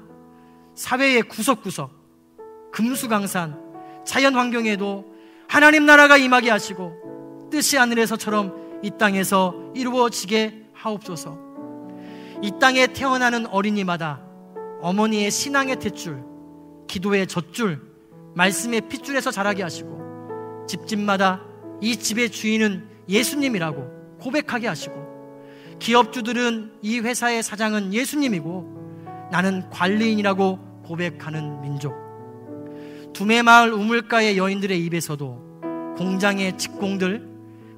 사회의 구석구석, 금수강산, 자연 환경에도 하나님 나라가 임하게 하시고 뜻이 하늘에서처럼 이 땅에서 이루어지게 하옵소서. 이 땅에 태어나는 어린이마다 어머니의 신앙의 탯줄, 기도의 젖줄, 말씀의 핏줄에서 자라게 하시고 집집마다 이 집의 주인은 예수님이라고 고백하게 하시고 기업주들은 이 회사의 사장은 예수님이고 나는 관리인이라고 고백하는 민족. 두메마을 우물가의 여인들의 입에서도 공장의 직공들,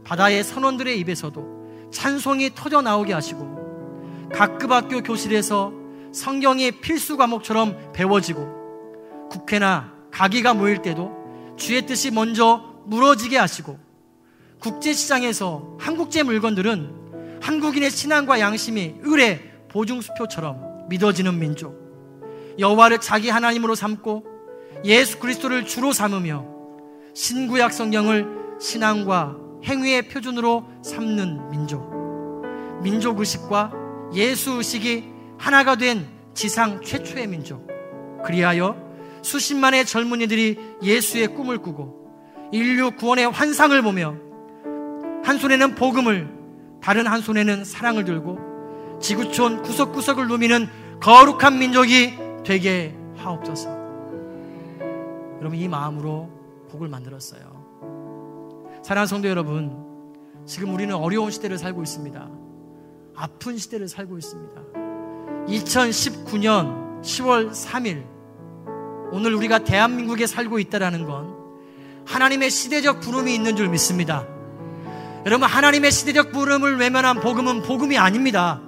바다의 선원들의 입에서도 찬송이 터져 나오게 하시고 각급 학교 교실에서 성경이 필수 과목처럼 배워지고 국회나 가기가 모일 때도 주의 뜻이 먼저 무너지게 하시고 국제시장에서 한국제 물건들은 한국인의 신앙과 양심이 을의 보증수표처럼 믿어지는 민족. 여호와를 자기 하나님으로 삼고 예수 그리스도를 주로 삼으며 신구약 성경을 신앙과 행위의 표준으로 삼는 민족. 민족 의식과 예수 의식이 하나가 된 지상 최초의 민족. 그리하여 수십만의 젊은이들이 예수의 꿈을 꾸고 인류 구원의 환상을 보며 한 손에는 복음을 다른 한 손에는 사랑을 들고 지구촌 구석구석을 누미는 거룩한 민족이 되게 하옵소서. 여러분 이 마음으로 곡을 만들었어요. 사랑하는 성도 여러분, 지금 우리는 어려운 시대를 살고 있습니다. 아픈 시대를 살고 있습니다. 2019년 10월 3일 오늘 우리가 대한민국에 살고 있다라는 건 하나님의 시대적 부름이 있는 줄 믿습니다. 여러분 하나님의 시대적 부름을 외면한 복음은 복음이 아닙니다.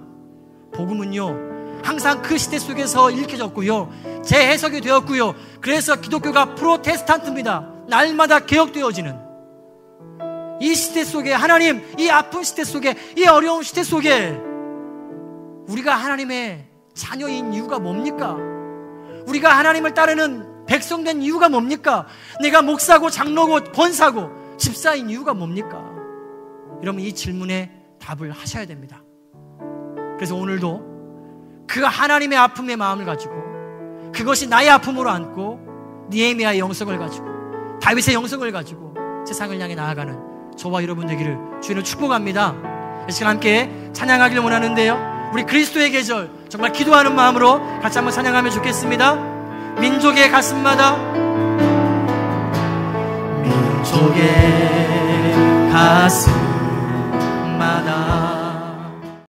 복음은요 항상 그 시대 속에서 읽혀졌고요 재해석이 되었고요 그래서 기독교가 프로테스탄트입니다. 날마다 개혁되어지는 이 시대 속에 하나님 이 아픈 시대 속에 이 어려운 시대 속에 우리가 하나님의 자녀인 이유가 뭡니까? 우리가 하나님을 따르는 백성된 이유가 뭡니까? 내가 목사고 장로고 권사고 집사인 이유가 뭡니까? 여러분 이 질문에 답을 하셔야 됩니다. 그래서 오늘도 그 하나님의 아픔의 마음을 가지고 그것이 나의 아픔으로 안고 니에미아의 영성을 가지고 다윗의 영성을 가지고 세상을 향해 나아가는 저와 여러분 되기를 주인을 축복합니다. 이 시간 함께 찬양하기를 원하는데요. 우리 그리스도의 계절 정말 기도하는 마음으로 같이 한번 찬양하면 좋겠습니다. 민족의 가슴마다 민족의 가슴마다